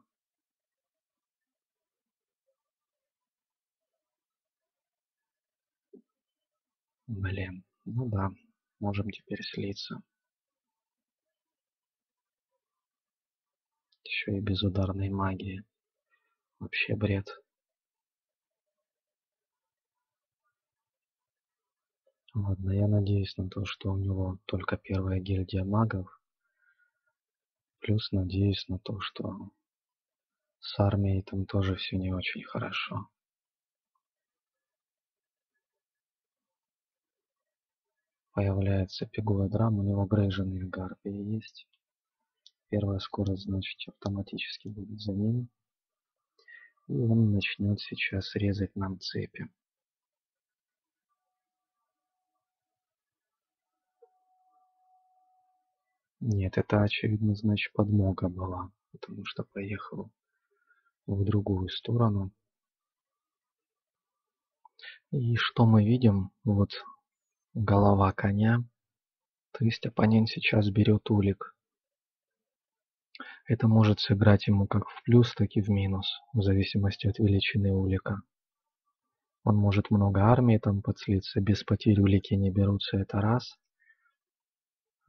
Блин, ну да, можем теперь слиться. Еще и без ударной магии. Вообще бред. Ладно, я надеюсь на то, что у него только первая гильдия магов. Плюс надеюсь на то, что с армией там тоже все не очень хорошо. Появляется пигуя драм, у него грейженые гарпии есть. Первая скорость, значит, автоматически будет за ним. И он начнет сейчас резать нам цепи. Нет, это очевидно, значит, подмога была, потому что поехал в другую сторону. И что мы видим? Вот голова коня. То есть оппонент сейчас берет улик. Это может сыграть ему как в плюс, так и в минус, в зависимости от величины улика. Он может много армии там подслиться, без потерь улики не берутся, это раз.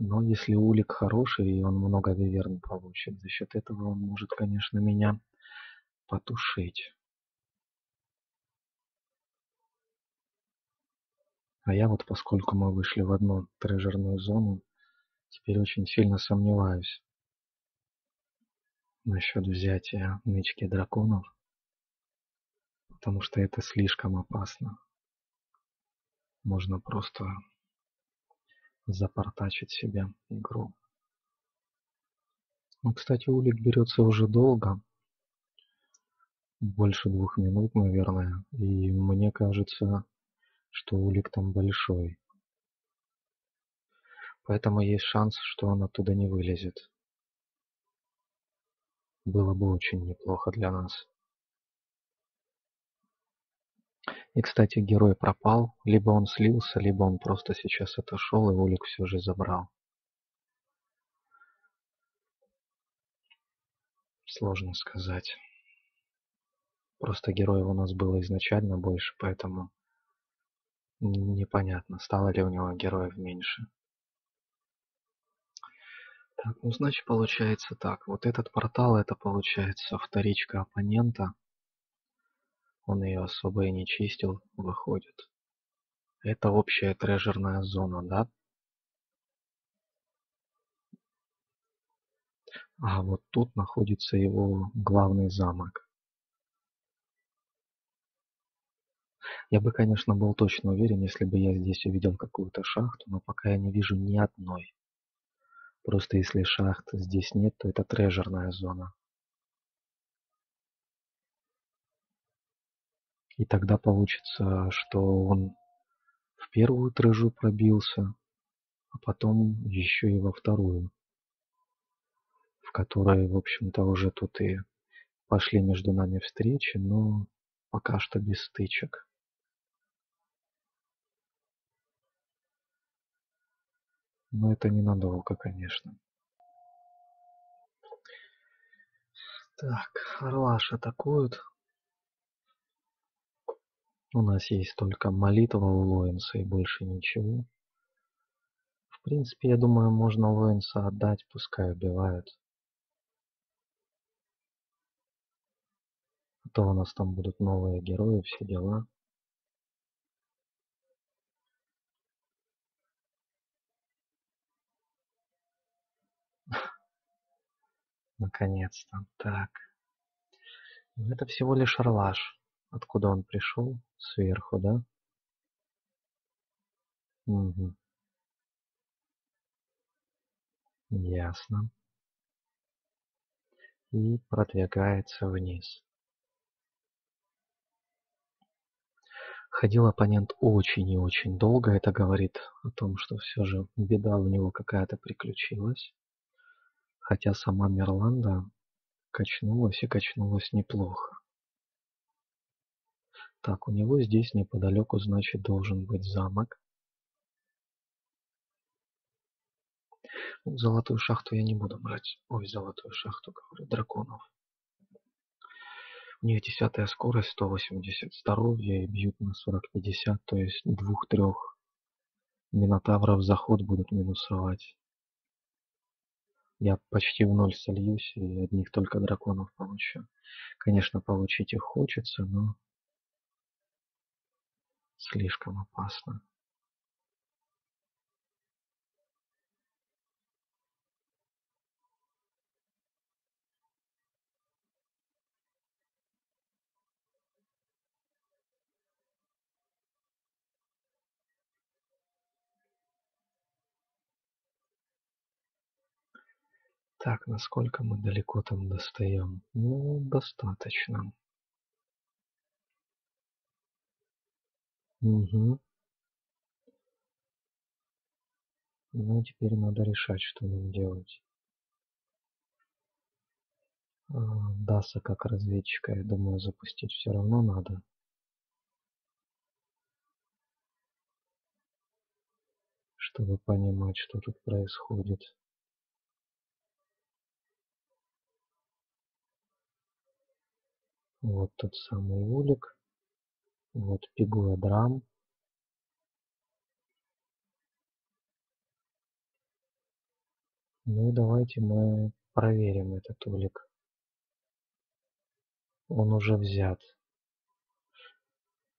Но если улик хороший, и он много виверн получит, за счет этого он может, конечно, меня потушить. А я вот, поскольку мы вышли в одну трежерную зону, теперь очень сильно сомневаюсь насчет взятия нычки драконов, потому что это слишком опасно. Можно просто запортачить себе игру. Ну, кстати, улик берется уже долго. Больше двух минут, наверное. И мне кажется, что улик там большой. Поэтому есть шанс, что он оттуда не вылезет. Было бы очень неплохо для нас. И, кстати, герой пропал. Либо он слился, либо он просто сейчас отошел и улик все же забрал. Сложно сказать. Просто героев у нас было изначально больше, поэтому непонятно, стало ли у него героев меньше. Так, ну значит получается так. Вот этот портал это получается вторичка оппонента. Он ее особо и не чистил, выходит. Это общая трежерная зона, да? А вот тут находится его главный замок. Я бы, конечно, был точно уверен, если бы я здесь увидел какую-то шахту, но пока я не вижу ни одной. Просто если шахт здесь нет, то это трежерная зона. И тогда получится, что он в первую трэжу пробился, а потом еще и во вторую, в которой, в общем-то, уже тут и пошли между нами встречи, но пока что без стычек. Но это ненадолго, конечно. Так, Орлаш атакуют. У нас есть только молитва у Лоинса и больше ничего. В принципе, я думаю, можно Лоинса отдать, пускай убивают. А то у нас там будут новые герои, все дела. Наконец-то. Так. Ну, это всего лишь Орлаш. Откуда он пришел? Сверху, да? Угу. Ясно. И продвигается вниз. Ходил оппонент очень и очень долго. Это говорит о том, что все же беда у него какая-то приключилась. Хотя сама Мерланда качнулась и качнулась неплохо. Так, у него здесь неподалеку, значит, должен быть замок. Золотую шахту я не буду брать. Ой, золотую шахту, говорю, драконов. У них десятая скорость, 180 здоровья и бьют на 40-50, то есть двух-трех минотавров заход будут минусовать. Я почти в ноль сольюсь и одних только драконов получу. Конечно, получить их хочется, но слишком опасно. Так, насколько мы далеко там достаем? Ну, достаточно. Угу. Ну, теперь надо решать, что нам делать. А, Даса как разведчика, я думаю, запустить все равно надо. Чтобы понимать, что тут происходит. Вот тот самый улик. Вот пигуэдрам. Ну и давайте мы проверим этот улик. Он уже взят.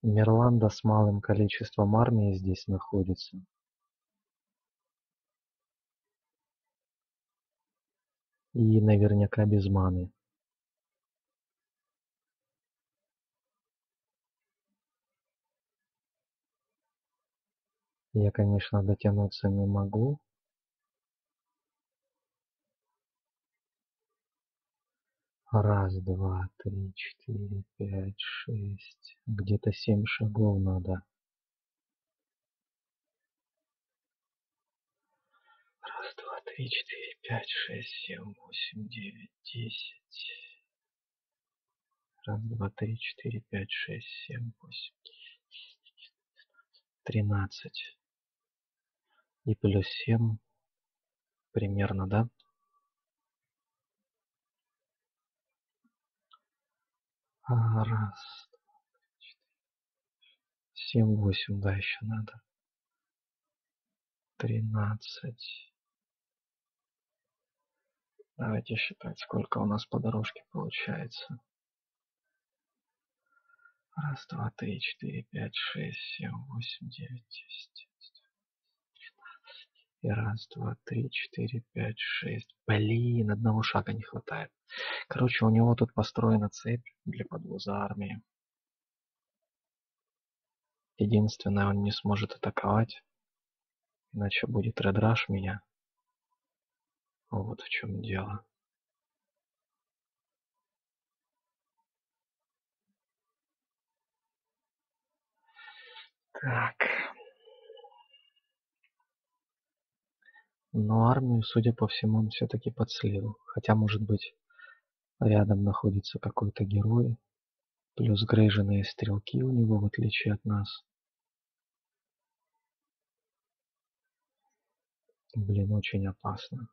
Мерланда с малым количеством армии здесь находится. И наверняка без маны. Я, конечно, дотянуться не могу. Раз, два, три, четыре, пять, шесть. Где-то семь шагов надо. Раз, два, три, четыре, пять, шесть, семь, восемь, девять, десять. Раз, два, три, четыре, пять, шесть, семь, восемь, тринадцать и плюс 7 примерно, да? А, раз, семь, восемь, да, еще надо. Тринадцать. Давайте считать, сколько у нас по дорожке получается. Раз, два, три, четыре, пять, шесть, семь, восемь, девять, десять. И раз, два, три, четыре, пять, шесть. Блин, одного шага не хватает. Короче, у него тут построена цепь для подвоза армии. Единственное, он не сможет атаковать. Иначе будет редраж меня. Вот в чем дело. Так. Но армию, судя по всему, он все-таки подслил. Хотя, может быть, рядом находится какой-то герой. Плюс грейженные стрелки у него, в отличие от нас. Блин, очень опасно.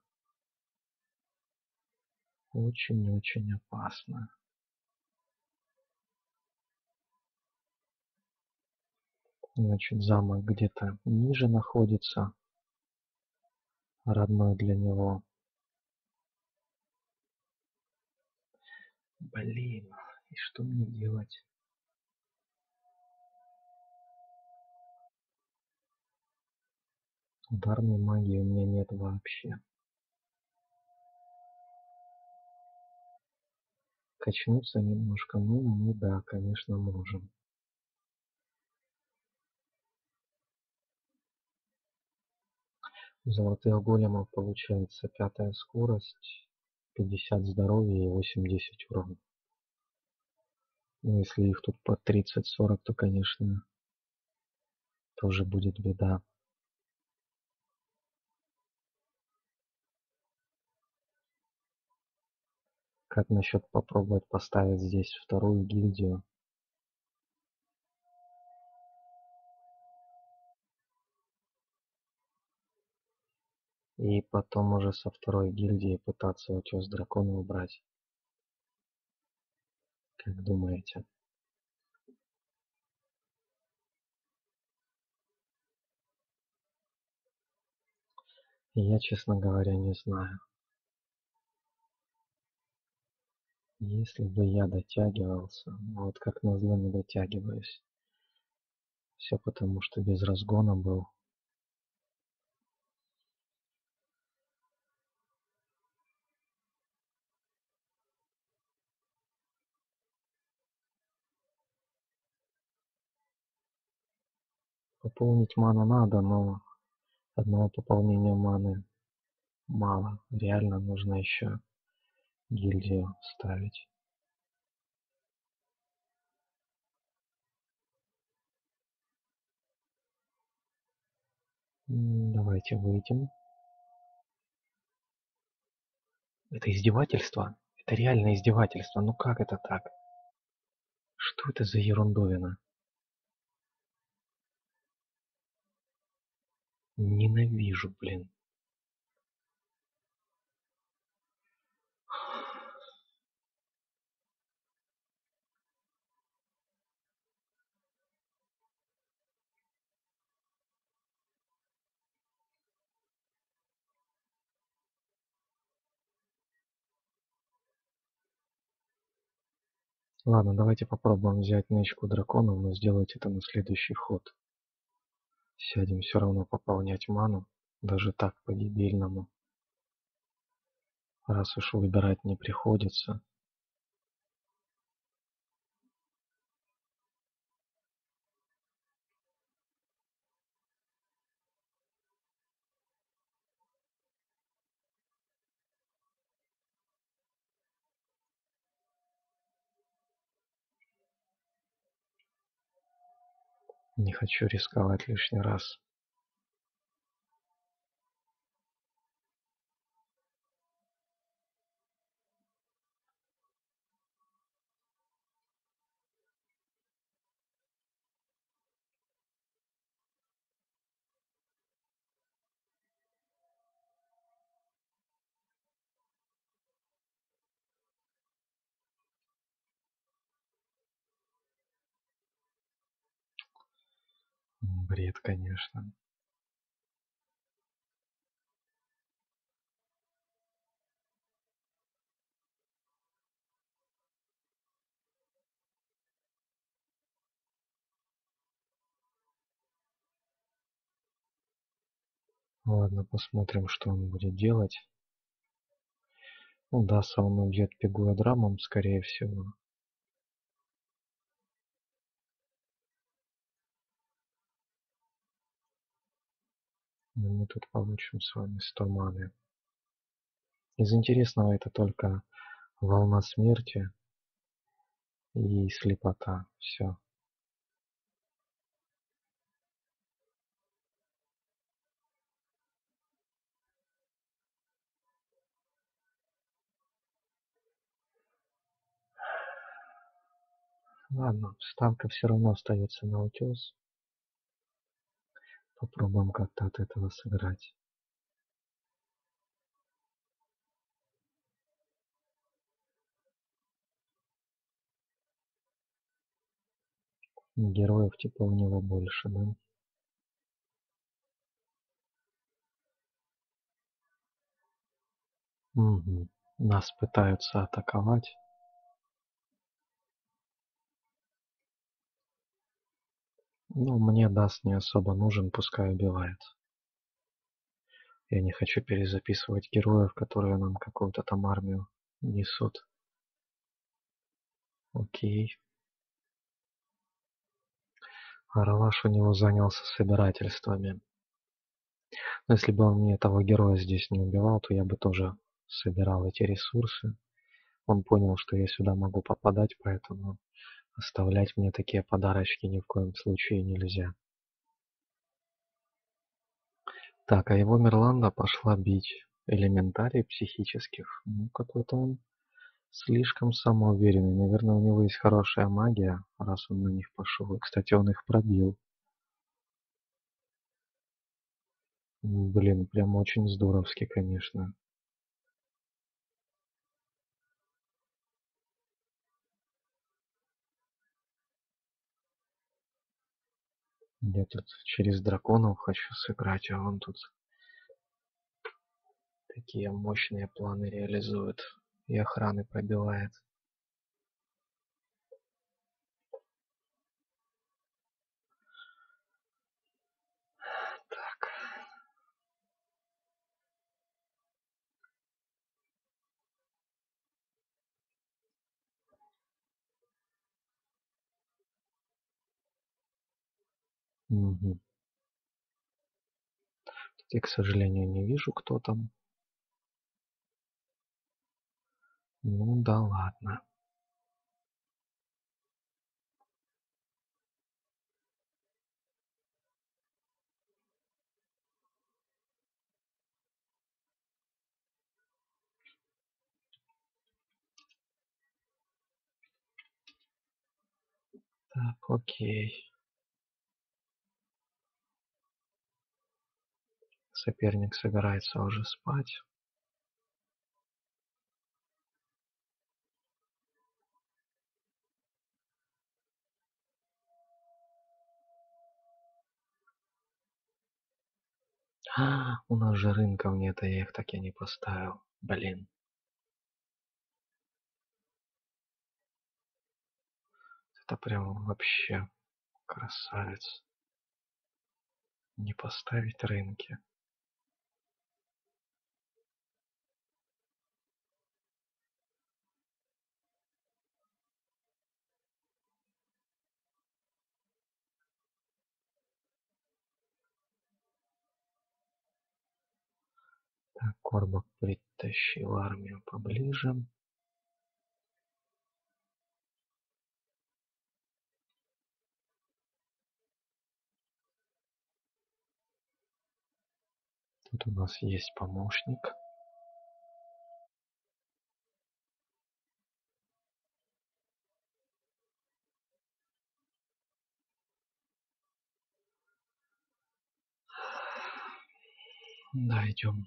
Очень-очень опасно. Значит, замок где-то ниже находится родной для него. Блин, и что мне делать? Ударной магии у меня нет вообще. Качнуться немножко, ну мы, да, конечно, можем. Золотых големов получается пятая скорость, 50 здоровья и 80 урона. Ну, если их тут по 30-40, то, конечно, тоже будет беда. Как насчет попробовать поставить здесь вторую гильдию? И потом уже со второй гильдии пытаться утес дракона убрать. Как думаете? Я, честно говоря, не знаю. Если бы я дотягивался, вот как назло не дотягиваюсь. Все потому, что без разгона был. Пополнить ману надо, но одного пополнения маны мало. Реально нужно еще гильдию ставить. Давайте выйдем. Это издевательство? Это реальное издевательство. Ну как это так? Что это за ерундовина? Ненавижу, блин. Ладно, давайте попробуем взять нычку драконов, но сделать это на следующий ход. Сядем все равно пополнять ману, даже так по-дебильному. Раз уж выбирать не приходится. Не хочу рисковать лишний раз. Бред, конечно. Ладно, посмотрим, что он будет делать. Удастся он убьет пигуадрамом, скорее всего. Мы тут получим с вами 100 маны. Из интересного это только волна смерти и слепота. Все. Ладно, ставка все равно остается на утес. Попробуем как-то от этого сыграть. Героев типа у него больше, да? Угу. Нас пытаются атаковать. Ну, мне даст не особо нужен, пускай убивает. Я не хочу перезаписывать героев, которые нам какую-то там армию несут. Окей. Аралаш у него занялся собирательствами. Но если бы он мне этого героя здесь не убивал, то я бы тоже собирал эти ресурсы. Он понял, что я сюда могу попадать, поэтому Оставлять мне такие подарочки ни в коем случае нельзя. Так, а его Мерланда пошла бить элементарий психических. Ну, какой-то он слишком самоуверенный. Наверное, у него есть хорошая магия, раз он на них пошел. И, кстати, он их пробил. Блин, прям очень здоровски, конечно. Я тут через драконов хочу сыграть, а он тут такие мощные планы реализует и охраны пробивает. Угу. Я, к сожалению, не вижу, кто там. Ну да ладно. Так, окей. Соперник собирается уже спать. А, у нас же рынков нет, а я их так и не поставил. Блин. Это прям вообще красавец. Не поставить рынки. Корбак притащил армию поближе. Тут у нас есть помощник. Да, идем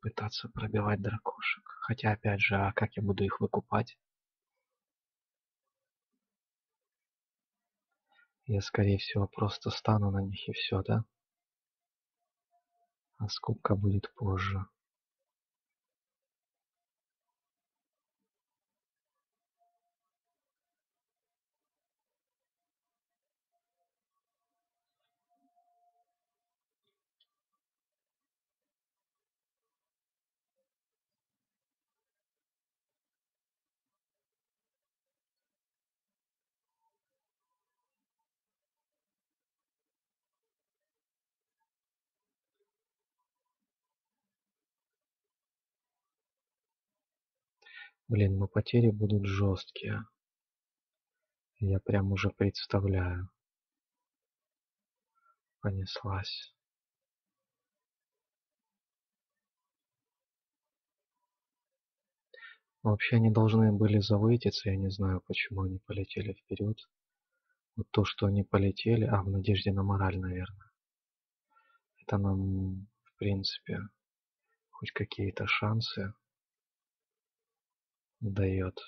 пытаться пробивать дракошек. Хотя, опять же, а как я буду их выкупать? Я, скорее всего, просто стану на них и все, да? А скупка будет позже. Блин, ну потери будут жесткие. Я прям уже представляю. Понеслась. Вообще они должны были завейтиться, я не знаю, почему они полетели вперед. Вот то, что они полетели, а в надежде на мораль, наверное. Это нам, в принципе, хоть какие-то шансы дает.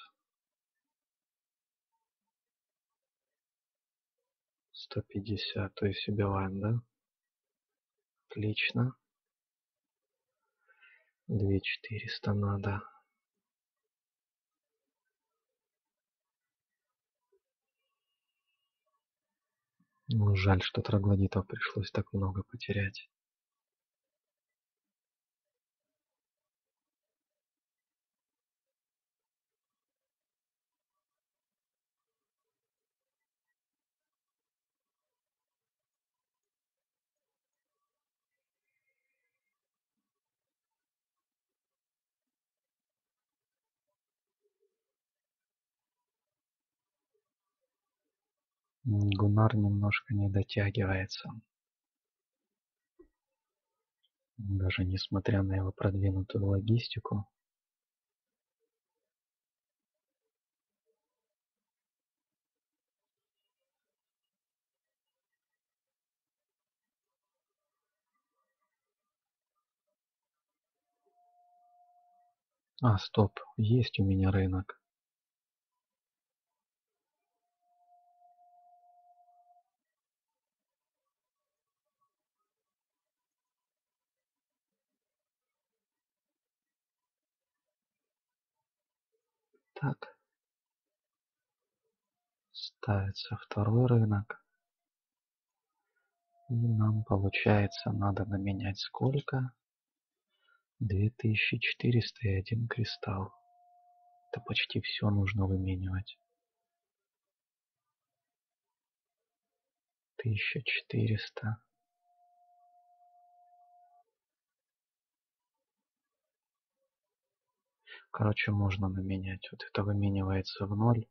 150, то есть убиваем, да? Отлично. 2400 надо. Ну, жаль, что троглодитов пришлось так много потерять. Гунар немножко не дотягивается. Даже несмотря на его продвинутую логистику. А, стоп, есть у меня рынок. Так. Ставится второй рынок. И нам получается надо наменять сколько? 2401 кристалл. Это почти все нужно выменивать. 1400. Короче, можно наменять. Вот это выменивается в ноль.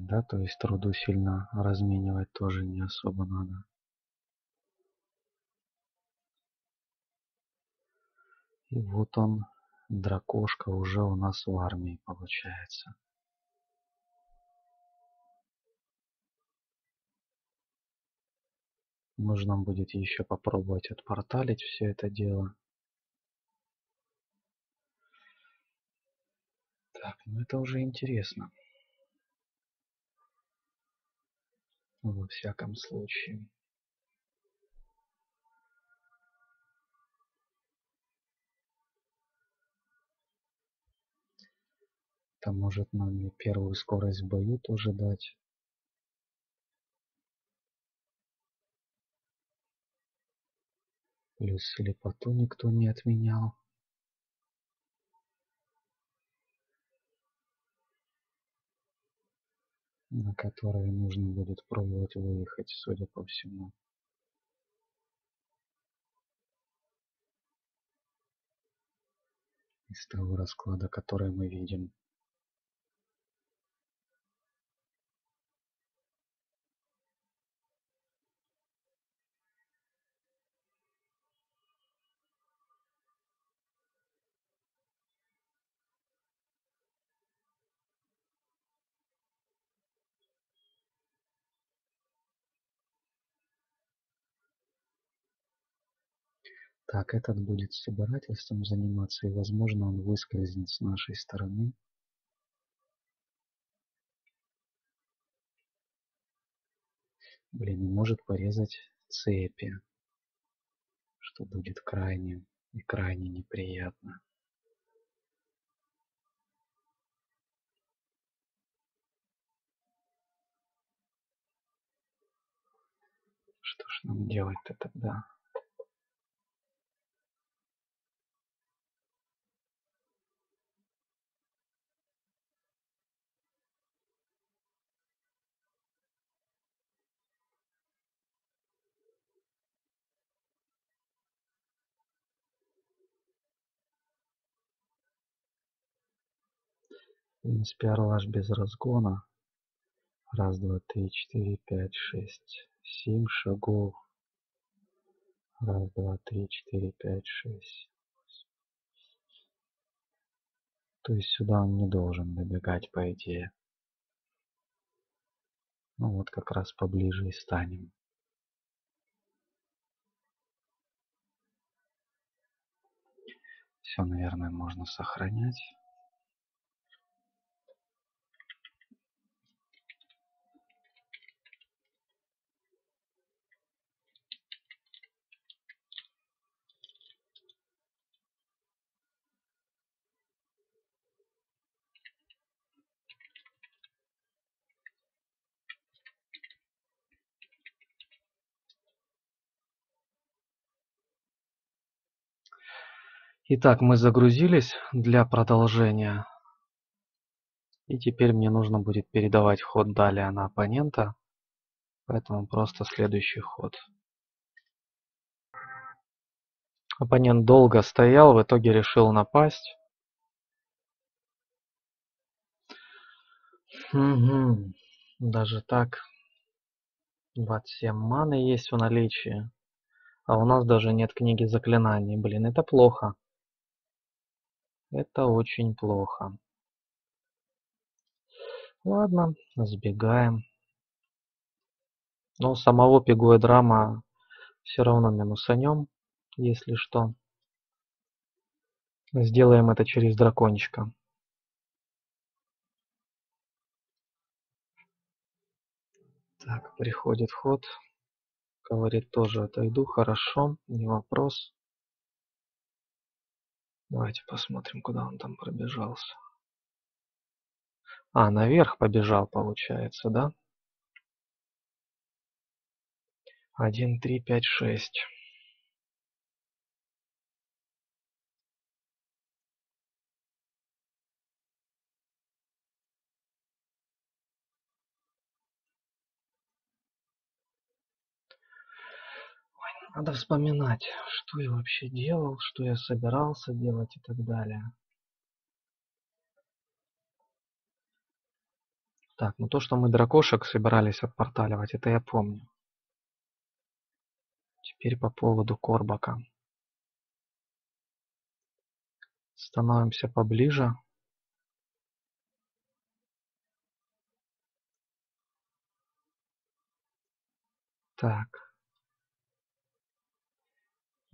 Да, то есть труду сильно разменивать тоже не особо надо. И вот он, дракошка, уже у нас в армии получается. Нужно будет еще попробовать отпорталить все это дело. Так, ну это уже интересно. Во всяком случае. Это может нам и первую скорость в бою тоже дать. Плюс слепоту никто не отменял. На которые нужно будет пробовать выехать, судя по всему. Из того расклада, который мы видим. Так, этот будет собирательством заниматься, и, возможно, он выскользнет с нашей стороны. Блин, и может порезать цепи, что будет крайне и крайне неприятно. Что ж нам делать-то тогда? Принципе, орлаж без разгона. Раз, два, три, четыре, пять, шесть, семь шагов. Раз, два, три, четыре, пять, шесть. То есть сюда он не должен добегать, по идее. Ну вот как раз поближе и станем. Все, наверное, можно сохранять. Итак, мы загрузились для продолжения. И теперь мне нужно будет передавать ход далее на оппонента. Поэтому просто следующий ход. Оппонент долго стоял, в итоге решил напасть. Угу. Даже так. 27 маны есть в наличии. А у нас даже нет книги заклинаний. Блин, это плохо. Это очень плохо. Ладно, сбегаем. Но самого пигуя драма все равно минусанем, если что. Сделаем это через дракончика. Так, приходит ход. Говорит, тоже отойду. Хорошо, не вопрос. Давайте посмотрим, куда он там пробежался. А, наверх побежал, получается, да? Один, три, пять, шесть. Надо вспоминать, что я вообще делал, что я собирался делать и так далее. Так, ну то, что мы дракошек собирались отпорталивать, это я помню. Теперь по поводу Корбака. Становимся поближе. Так.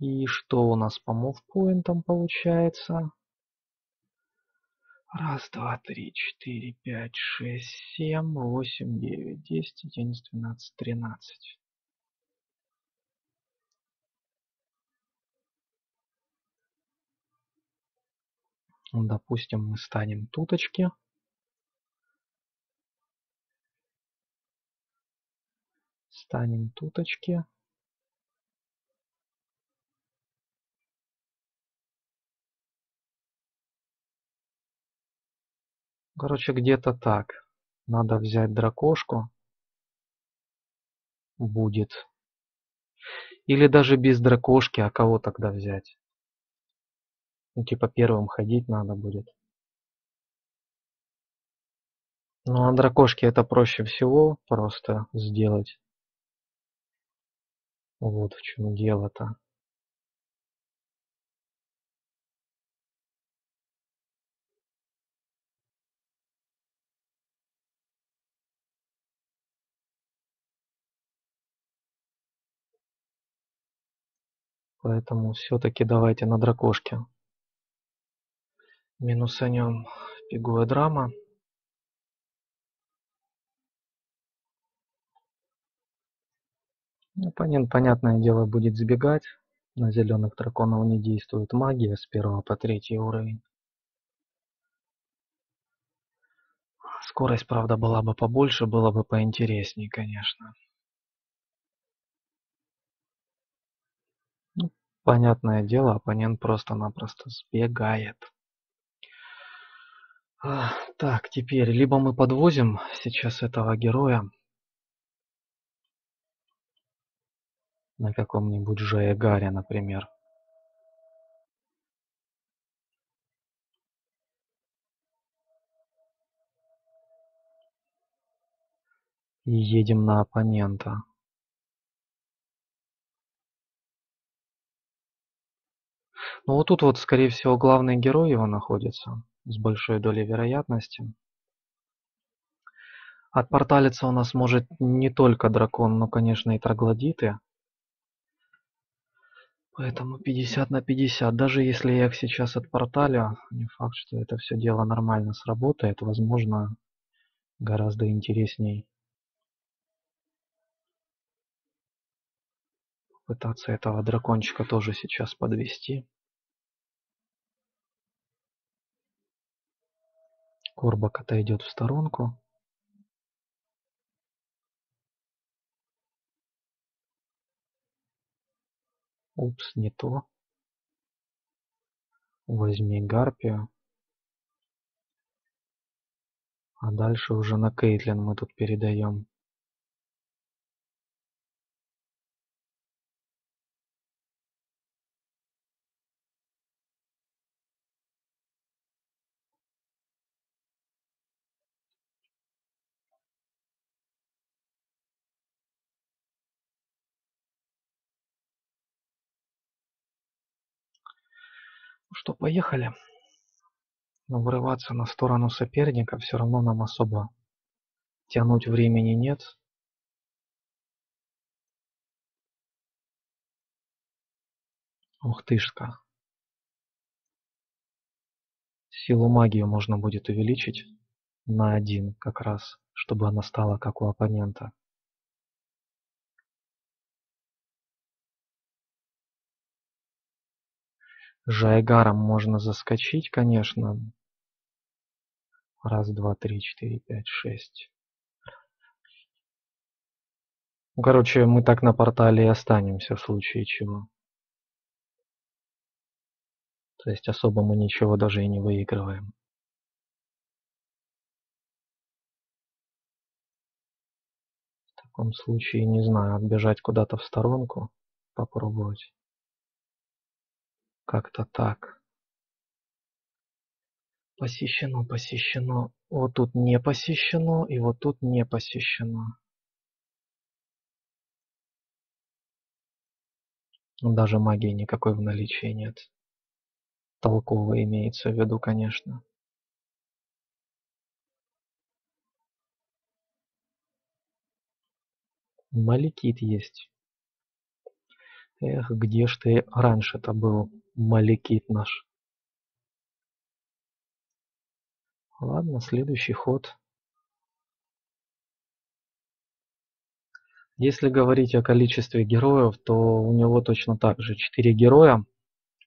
И что у нас по мувпоинтам получается? Раз, два, три, четыре, пять, шесть, семь, восемь, девять, десять, одиннадцать, двенадцать, тринадцать. Допустим, мы станем туточки. Станем туточки. Короче, где-то так. Надо взять дракошку. Будет. Или даже без дракошки, а кого тогда взять? Ну, типа первым ходить надо будет. Ну, а дракошки это проще всего просто сделать. Вот в чем дело-то. Поэтому все-таки давайте на дракошке. Минусанем пигуя драма. Оппонент, понятное дело, будет сбегать. На зеленых драконов не действует магия с первого по третий уровень. Скорость, правда, была бы побольше, было бы поинтереснее, конечно. Понятное дело, оппонент просто-напросто сбегает. Так, теперь либо мы подвозим сейчас этого героя на каком-нибудь Жаегаре, например. И едем на оппонента. Ну вот тут вот, скорее всего, главный герой его находится с большой долей вероятности. Отпорталиться у нас может не только дракон, но, конечно, и троглодиты. Поэтому 50 на 50. Даже если я их сейчас отпорталю, не факт, что это все дело нормально сработает. Возможно, гораздо интересней пытаться этого дракончика тоже сейчас подвести. Корбак отойдет в сторонку. Упс, не то. Возьми гарпию. А дальше уже на Кейтлин мы тут передаем. Что, поехали? Но вырываться на сторону соперника все равно нам особо тянуть времени нет. Ух тышка. Силу магии можно будет увеличить на один как раз, чтобы она стала как у оппонента. Жайгаром можно заскочить, конечно. Раз, два, три, четыре, пять, шесть. Ну, короче, мы так на портале и останемся в случае чего. То есть особо мы ничего даже и не выигрываем. В таком случае, не знаю, отбежать куда-то в сторонку, попробовать. Как-то так. Посещено, посещено. Вот тут не посещено, и вот тут не посещено. Даже магии никакой в наличии нет. Толково имеется в виду, конечно. Маликит есть. Эх, где ж ты раньше-то был, маликит наш? Ладно, следующий ход. Если говорить о количестве героев, то у него точно так же 4 героя.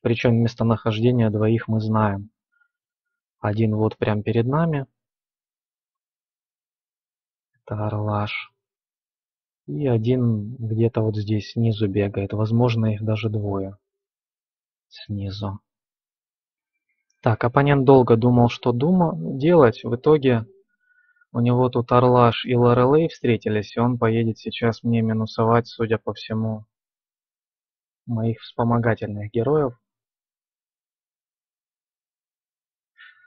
Причем местонахождение двоих мы знаем. Один вот прям перед нами. Это Орлаш. И один где-то вот здесь снизу бегает. Возможно, их даже двое. Снизу. Так, оппонент долго думал, что дума делать. В итоге у него тут Орлаш и Лорелей встретились, и он поедет сейчас мне минусовать, судя по всему, моих вспомогательных героев.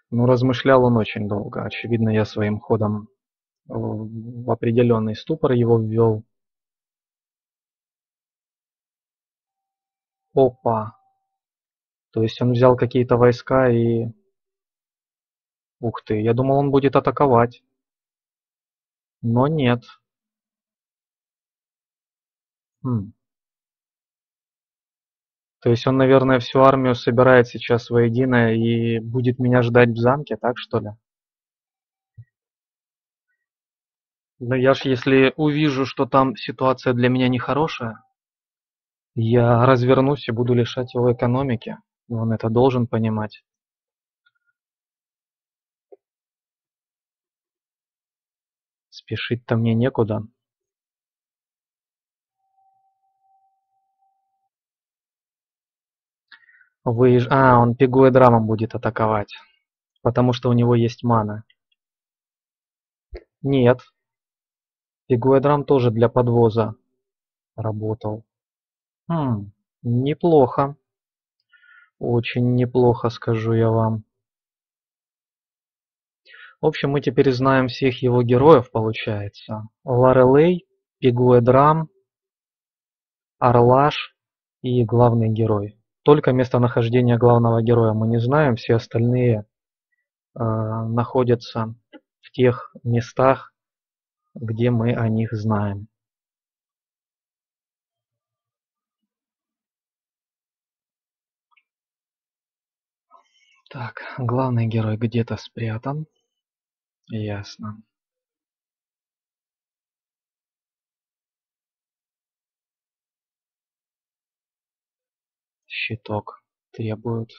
Ну, размышлял он очень долго. Очевидно, я своим ходом в определенный ступор его ввел. Опа. То есть он взял какие-то войска и... Ух ты, я думал, он будет атаковать. Но нет. Хм. То есть он, наверное, всю армию собирает сейчас воедино и будет меня ждать в замке, так что ли? Но я ж если увижу, что там ситуация для меня нехорошая, я развернусь и буду лишать его экономики. И он это должен понимать. Спешить-то мне некуда. Выезж... А, он пигуэдрамом будет атаковать. Потому что у него есть мана. Нет. Пигуэдрам тоже для подвоза работал. Хм, неплохо. Очень неплохо, скажу я вам. В общем, мы теперь знаем всех его героев, получается. Лорелей, Пигуэдрам, Орлаш и главный герой. Только местонахождение главного героя мы не знаем, все остальные э, находятся в тех местах, где мы о них знаем. Так, главный герой где-то спрятан. Ясно. Щиток требует.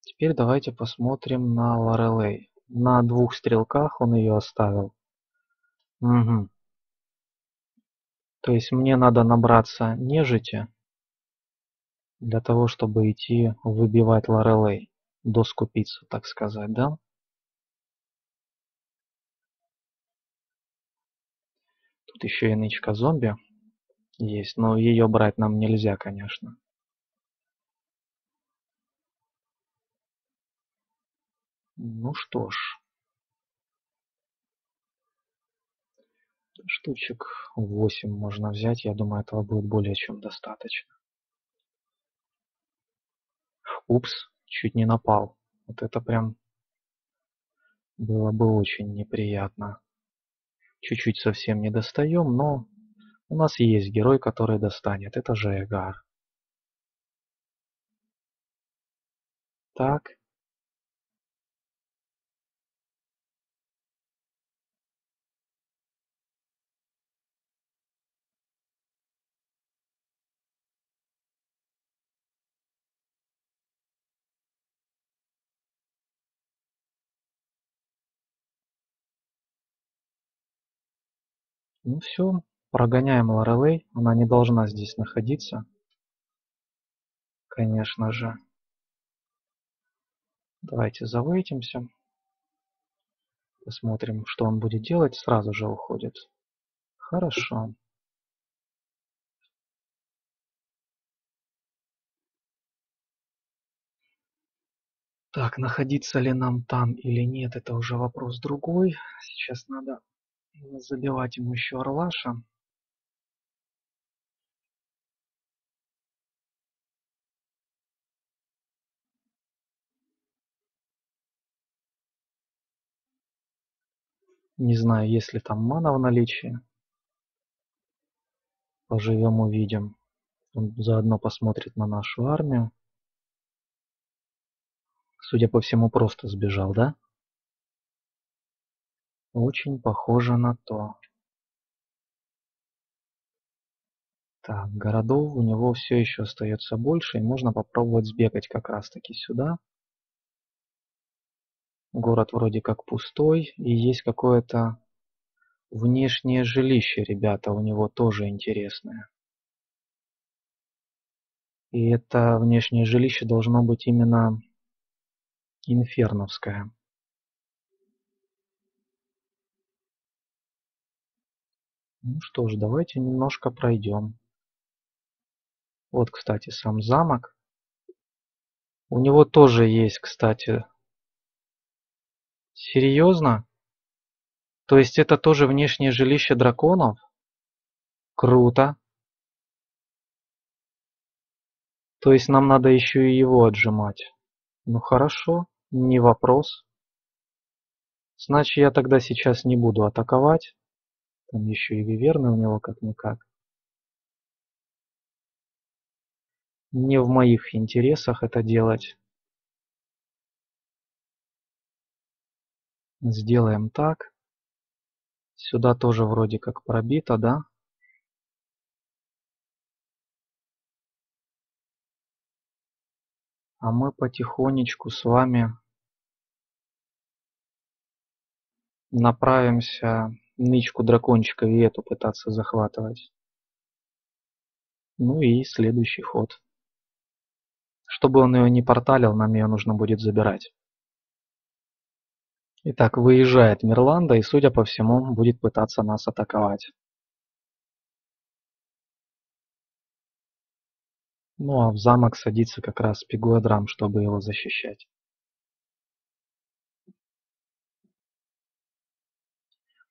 Теперь давайте посмотрим на Лорелей. На двух стрелках он ее оставил. Угу. То есть мне надо набраться нежити для того, чтобы идти выбивать Лорелей. Доскупиться, так сказать, да? Тут еще и нычка зомби есть, но ее брать нам нельзя, конечно. Ну что ж. Штучек 8 можно взять, я думаю, этого будет более чем достаточно. Упс, чуть не напал. Вот это прям было бы очень неприятно. Чуть-чуть совсем не достаем, но у нас есть герой, который достанет. Это же Эгар. Так. Ну все, прогоняем Лорелей. Она не должна здесь находиться. Конечно же. Давайте завейтимся. Посмотрим, что он будет делать. Сразу же уходит. Хорошо. Так, находиться ли нам там или нет, это уже вопрос другой. Сейчас надо забивать ему еще Орлаша. Не знаю, есть ли там мана в наличии. Поживем, увидим. Он заодно посмотрит на нашу армию. Судя по всему, просто сбежал, да? Очень похоже на то. Так, городов у него все еще остается больше, и можно попробовать сбегать как раз таки сюда. Город вроде как пустой, и есть какое-то внешнее жилище, ребята, у него тоже интересное. И это внешнее жилище должно быть именно инферновское. Ну что ж, давайте немножко пройдем. Вот, кстати, сам замок. У него тоже есть, кстати, Серьезно? То есть это тоже внешнее жилище драконов? Круто. То есть нам надо еще и его отжимать. Ну хорошо, не вопрос. Значит, я тогда сейчас не буду атаковать. Там еще и виверны у него как-никак. Не в моих интересах это делать. Сделаем так. Сюда тоже вроде как пробито, да? А мы потихонечку с вами направимся нычку дракончика Вету пытаться захватывать. Ну и следующий ход. Чтобы он ее не порталил, нам ее нужно будет забирать. Итак, выезжает Мирланда и, судя по всему, будет пытаться нас атаковать. Ну а в замок садится как раз Пигуэдрам, чтобы его защищать.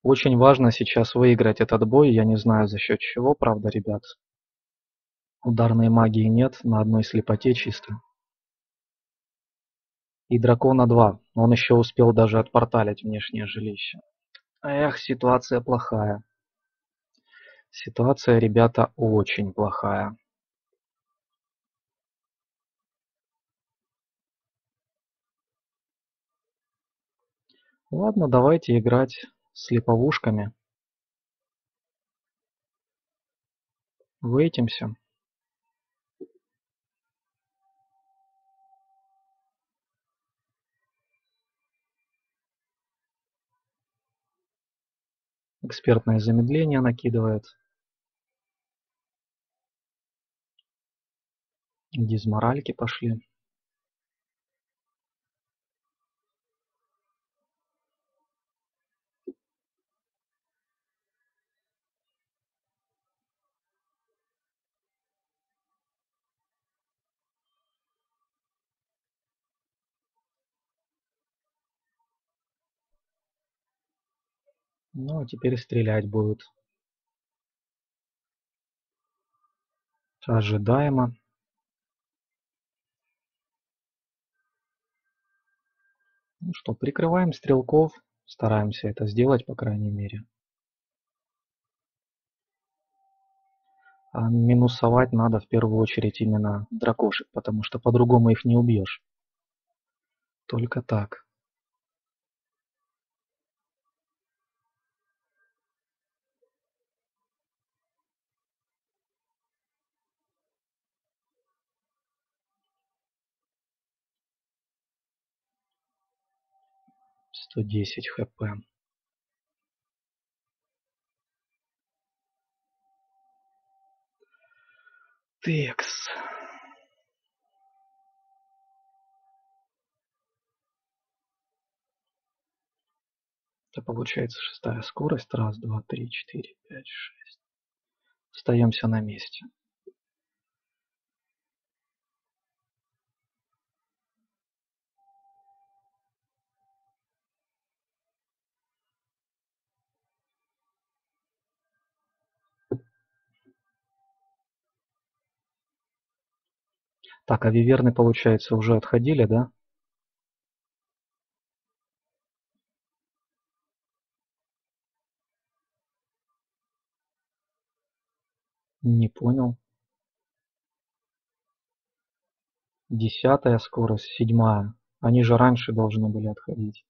Очень важно сейчас выиграть этот бой, я не знаю за счет чего, правда, ребят. Ударной магии нет, на одной слепоте чисто. И дракона 2. Он еще успел даже отпорталить внешнее жилище. Эх, ситуация плохая. Ситуация, ребята, очень плохая. Ладно, давайте играть с липовушками. Вейтимся. экспертное замедление накидывает. Дизморальки пошли. Ну, а теперь стрелять будут. Ожидаемо. Ну что, прикрываем стрелков, стараемся это сделать, по крайней мере. А минусовать надо в первую очередь именно дракошек, потому что по-другому их не убьешь. Только так. Сто десять хп. Текс. Это получается шестая скорость. Раз, два, три, четыре, пять, шесть. Остаемся на месте. Так, а виверны, получается, уже отходили, да? Не понял. Десятая скорость, седьмая. Они же раньше должны были отходить.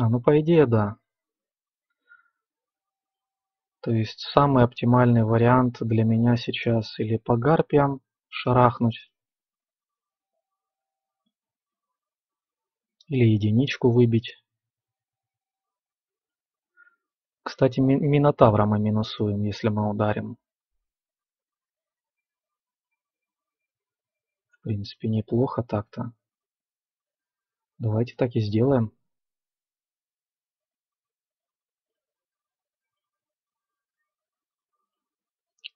А, ну по идее да. То есть самый оптимальный вариант для меня сейчас или по гарпиям шарахнуть, или единичку выбить. Кстати, Минотавра мы минусуем, если мы ударим. В принципе, неплохо так-то. Давайте так и сделаем.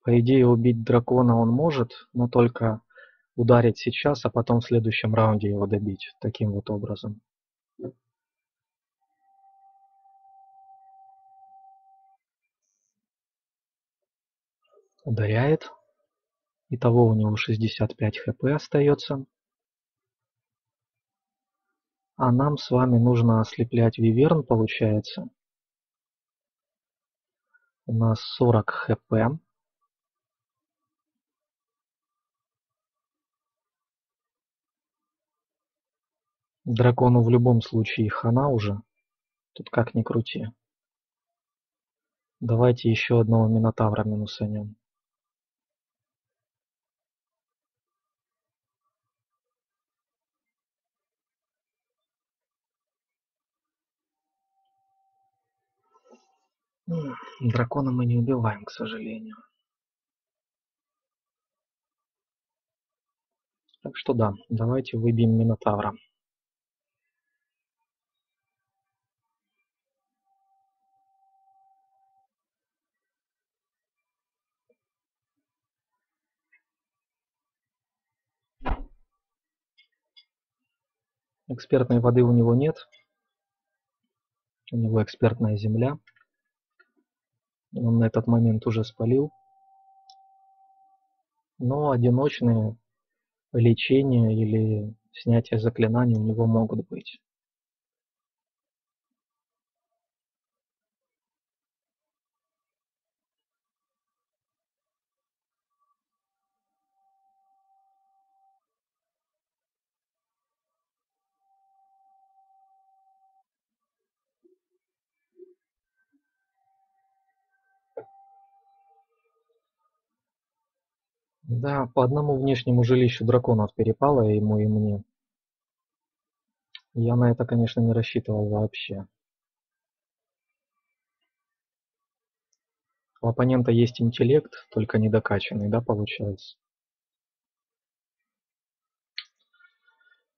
По идее, убить дракона он может, но только ударить сейчас, а потом в следующем раунде его добить. Таким вот образом. Ударяет. Итого у него 65 хп остается. А нам с вами нужно ослеплять виверн, получается. У нас 40 хп. Дракону в любом случае хана уже. Тут как ни крути. Давайте еще одного Минотавра минусанем. Дракона мы не убиваем, к сожалению. Так что да, давайте выбьем Минотавра. Экспертной воды у него нет. У него экспертная земля. Он на этот момент уже спалил. Но одиночные лечения или снятие заклинаний у него могут быть. Да, по одному внешнему жилищу драконов перепало ему и мне. Я на это, конечно, не рассчитывал вообще. У оппонента есть интеллект, только недокачанный, да, получается?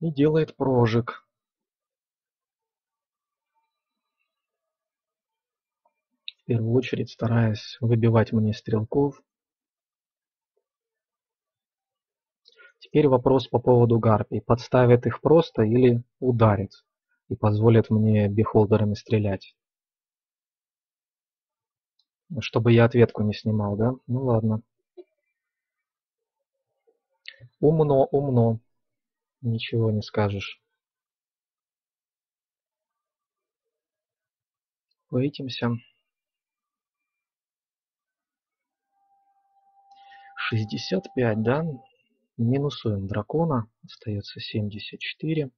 И делает прожиг. В первую очередь стараясь выбивать мне стрелков. Теперь вопрос по поводу гарпий. Подставит их просто или ударит и позволит мне бихолдерами стрелять? Чтобы я ответку не снимал, да? Ну ладно. Умно, умно. Ничего не скажешь. Вейтимся. 65, да? Минусуем дракона. Остается 74.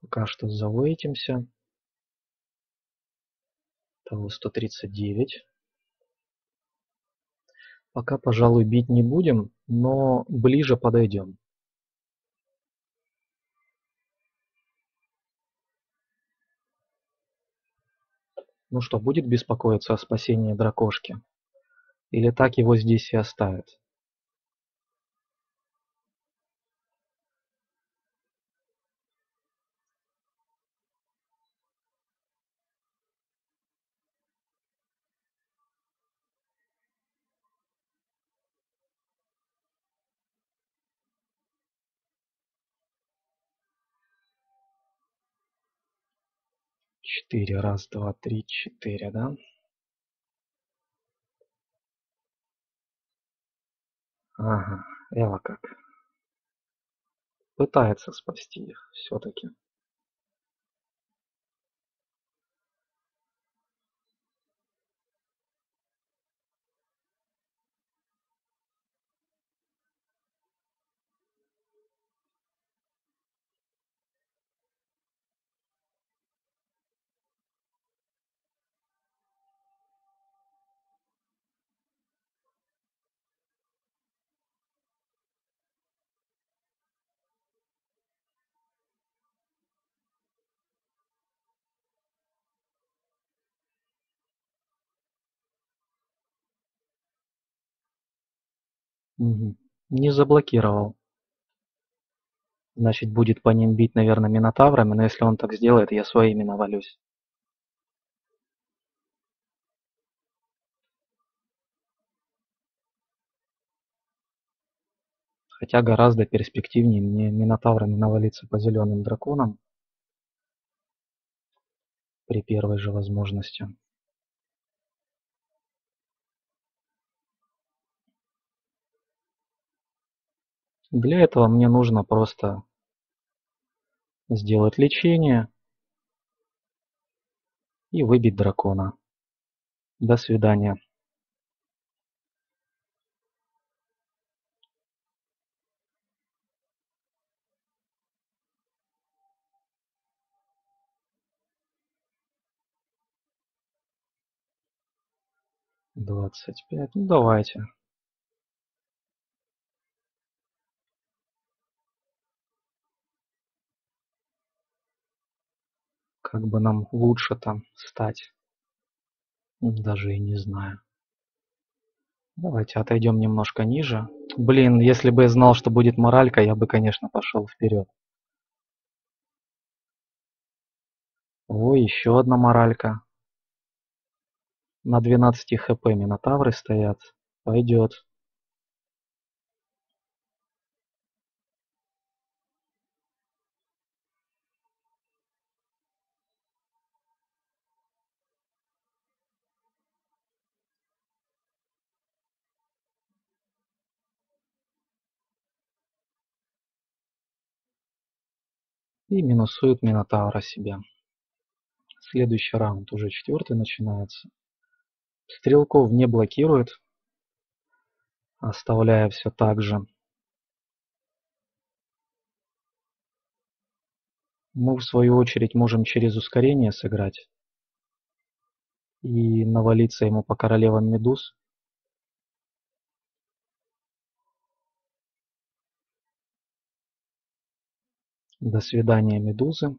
Пока что завейтимся. Того 139. Пока, пожалуй, бить не будем, но ближе подойдем. Ну что, будет беспокоиться о спасении дракошки? Или так его здесь и оставят? Четыре. Раз, два, три, четыре, да? Ага, Эва как. Пытается спасти их все-таки. Угу. Не заблокировал. Значит, будет по ним бить, наверное, минотаврами, но если он так сделает, я своими навалюсь. Хотя гораздо перспективнее мне минотаврами навалиться по зеленым драконам при первой же возможности. Для этого мне нужно просто сделать лечение и выбить дракона. До свидания. Двадцать пять. Ну давайте. Как бы нам лучше там стать? Даже и не знаю. Давайте отойдем немножко ниже. Блин, если бы я знал, что будет моралька, я бы, конечно, пошел вперед. Ой, еще одна моралька. На 12 хп минотавры стоят. Пойдет. И минусует Минотавра себе. Следующий раунд, уже четвертый начинается. Стрелков не блокирует, оставляя все так же. Мы в свою очередь можем через ускорение сыграть и навалиться ему по королевам медуз. До свидания, медузы.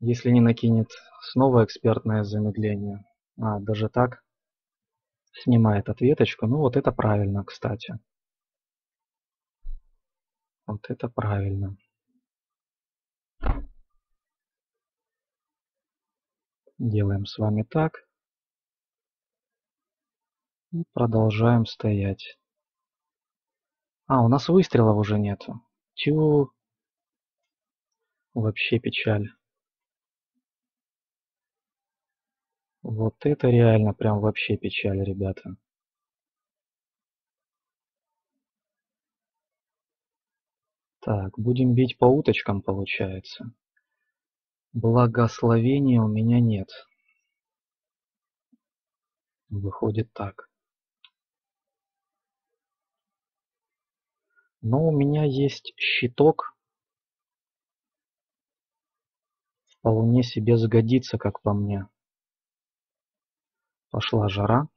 Если не накинет снова экспертное замедление. А, даже так. Снимает ответочку. Ну вот это правильно, кстати. Вот это правильно. Делаем с вами так. И продолжаем стоять. А, у нас выстрелов уже нету. Тю. Вообще печаль. Вот это реально прям вообще печаль, ребята. Так, будем бить по уточкам, получается. Благословения у меня нет. Выходит так. Но у меня есть щиток. Вполне себе сгодится, как по мне. Пошла жара.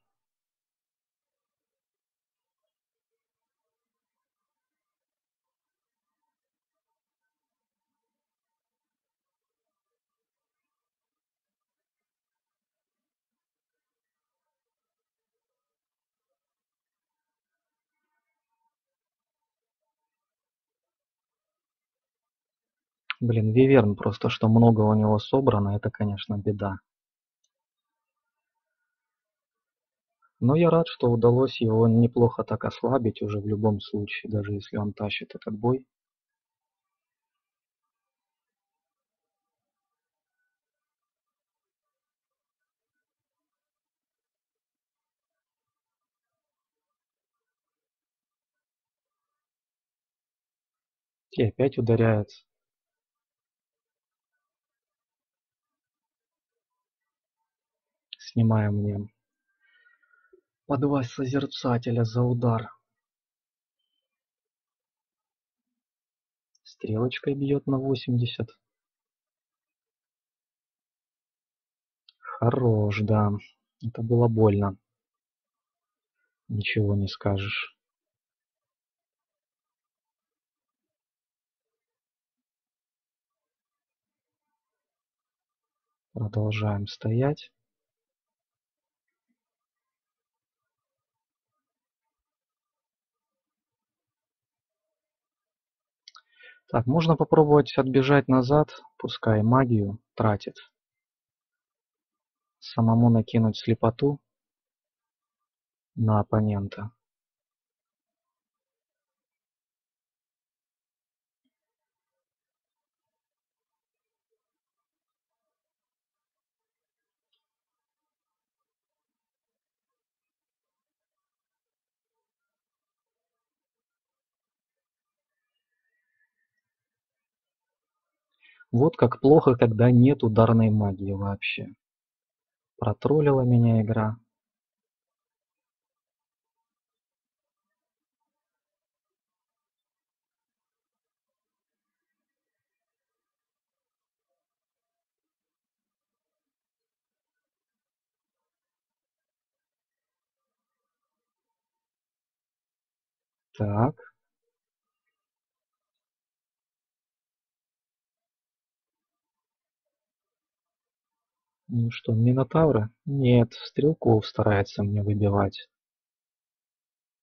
Блин, Виверн просто, что много у него собрано, это, конечно, беда. Но я рад, что удалось его неплохо так ослабить уже в любом случае, даже если он тащит этот бой. И опять ударяется. Снимаем мне по два созерцателя за удар. Стрелочкой бьет на 80. Хорош, да. Это было больно. Ничего не скажешь. Продолжаем стоять. Так, можно попробовать отбежать назад, пускай магию тратит. Самому накинуть слепоту на оппонента. Вот как плохо, когда нет ударной магии вообще. Протроллила меня игра. Так. Ну что, Минотавра? Нет, Стрелков старается мне выбивать.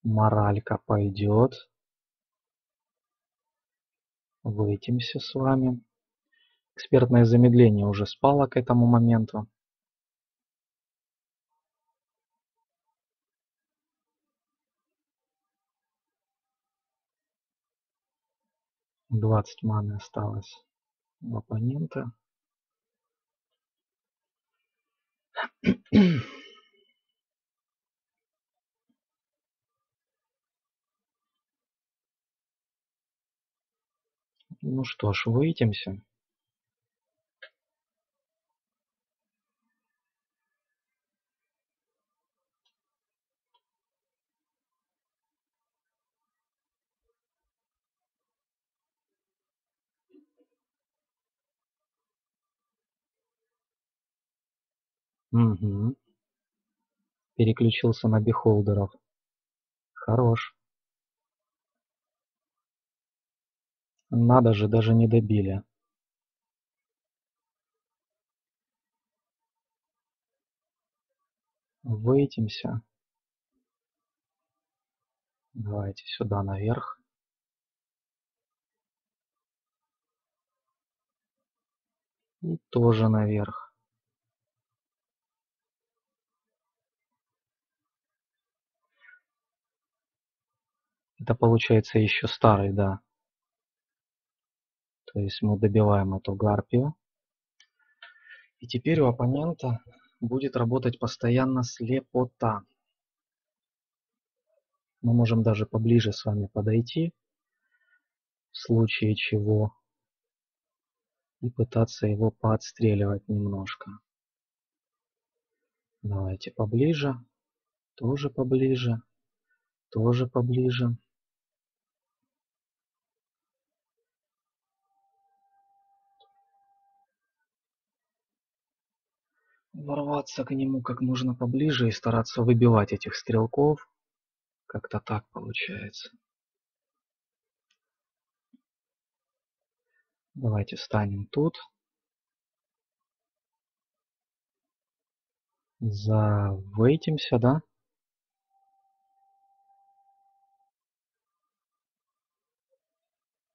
Моралька пойдет. Вытимся с вами. Экспертное замедление уже спало к этому моменту. Двадцать маны осталось у оппонента. Ну что ж, вытимся. Угу. Переключился на бихолдеров. Хорош. Надо же, даже не добили. Вытимся. Давайте сюда наверх. И тоже наверх. Это получается еще старый, да. То есть мы добиваем эту гарпию. И теперь у оппонента будет работать постоянно слепота. Мы можем даже поближе с вами подойти, в случае чего, и пытаться его поотстреливать немножко. Давайте поближе, тоже поближе, тоже поближе. Ворваться к нему как можно поближе и стараться выбивать этих стрелков. Как-то так получается. Давайте станем тут. Завейтимся, да?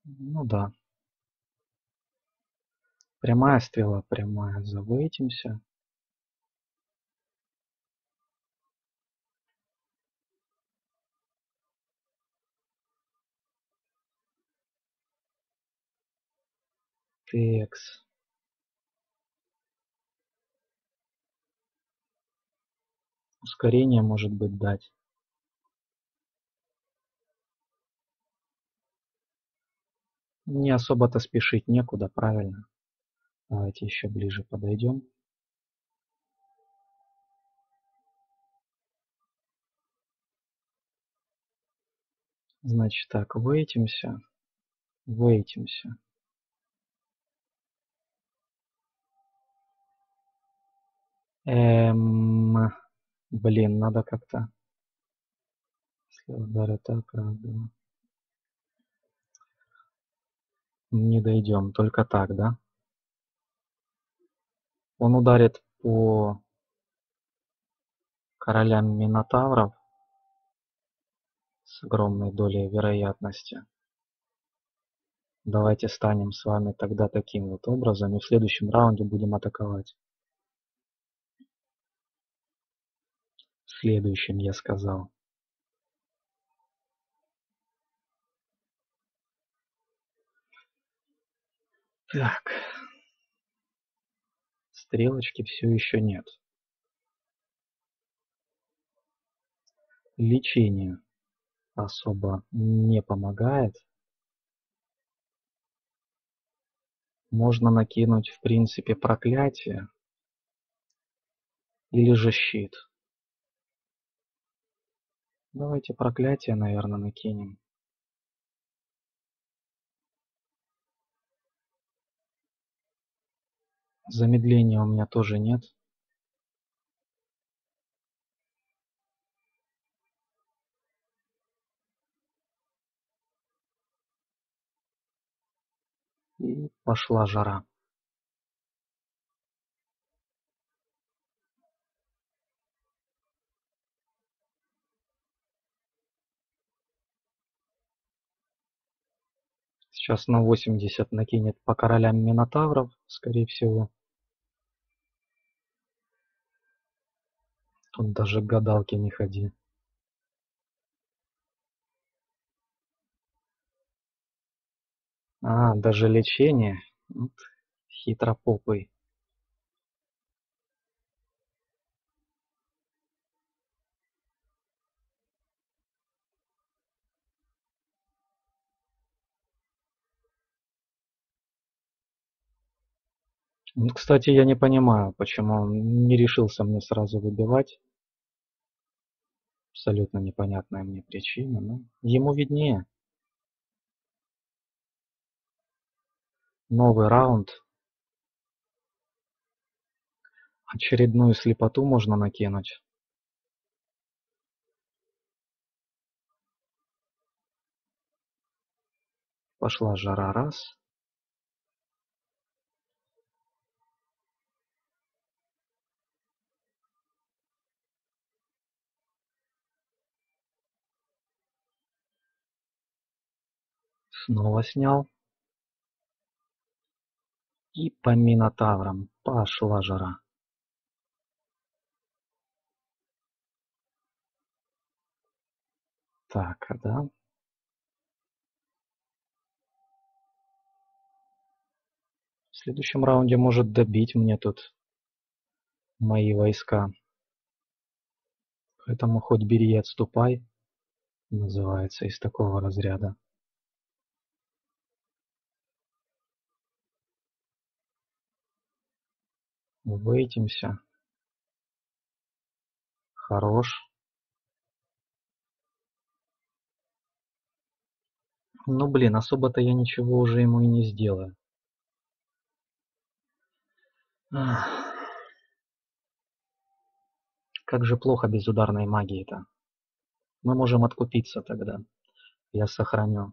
Ну да. Прямая стрела, прямая, завейтимся. Текс. Ускорение может быть дать. Не особо-то спешить некуда, правильно. Давайте еще ближе подойдем. Значит так, вейтимся, вейтимся. Эм, блин, надо как-то... Ударю так, раз, два. Не дойдем, только так, да? Он ударит по королям Минотавров с огромной долей вероятности. Давайте станем с вами тогда таким вот образом и в следующем раунде будем атаковать. Следующем я сказал. Так. Стрелочки все еще нет. Лечение особо не помогает. Можно накинуть, в принципе, проклятие или же щит. Давайте проклятие, наверное, накинем. Замедления у меня тоже нет. И пошла жара. Сейчас на 80 накинет по королям Минотавров, скорее всего. Тут даже гадалки не ходи. А, даже лечение. Вот, хитропопый. Кстати, я не понимаю, почему он не решился мне сразу выбивать. Абсолютно непонятная мне причина, но ему виднее. Новый раунд. Очередную слепоту можно накинуть. Пошла жара раз. снова снял. И по минотаврам пошла жара. Так, а, да. В следующем раунде может добить мне тут мои войска. Поэтому хоть бери и отступай, называется из такого разряда. Вейтимся. Хорош. Ну блин, особо-то я ничего уже ему и не сделаю. Как же плохо без ударной магии-то. Мы можем откупиться тогда. Я сохраню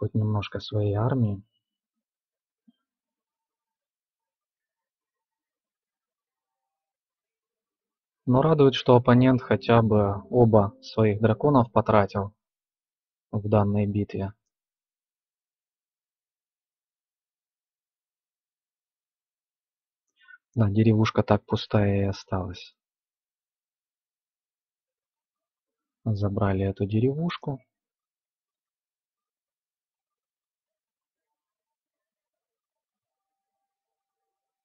хоть немножко своей армии. Но радует, что оппонент хотя бы оба своих драконов потратил в данной битве. Да, деревушка так пустая и осталась. Забрали эту деревушку.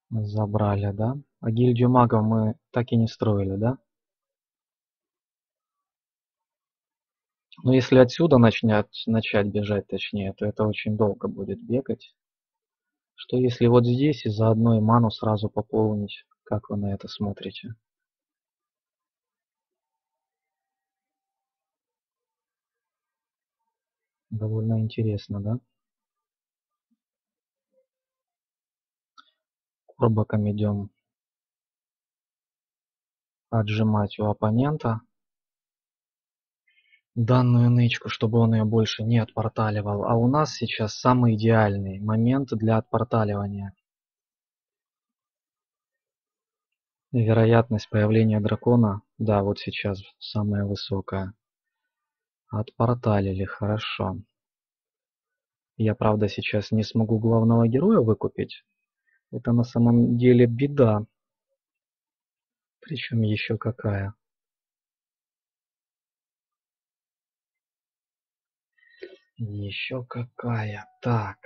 Забрали, да? А гильдию магов мы так и не строили, да? Но если отсюда начнет, начать бежать, точнее, то это очень долго будет бегать. Что если вот здесь и заодно и ману сразу пополнить? Как вы на это смотрите? Довольно интересно, да? Курбаком идем отжимать у оппонента данную нычку, чтобы он ее больше не отпорталивал. А у нас сейчас самый идеальный момент для отпорталивания. Вероятность появления дракона, да, вот сейчас самая высокая. Отпорталили, хорошо. Я, правда, сейчас не смогу главного героя выкупить. Это на самом деле беда. Причем еще какая. Еще какая. Так.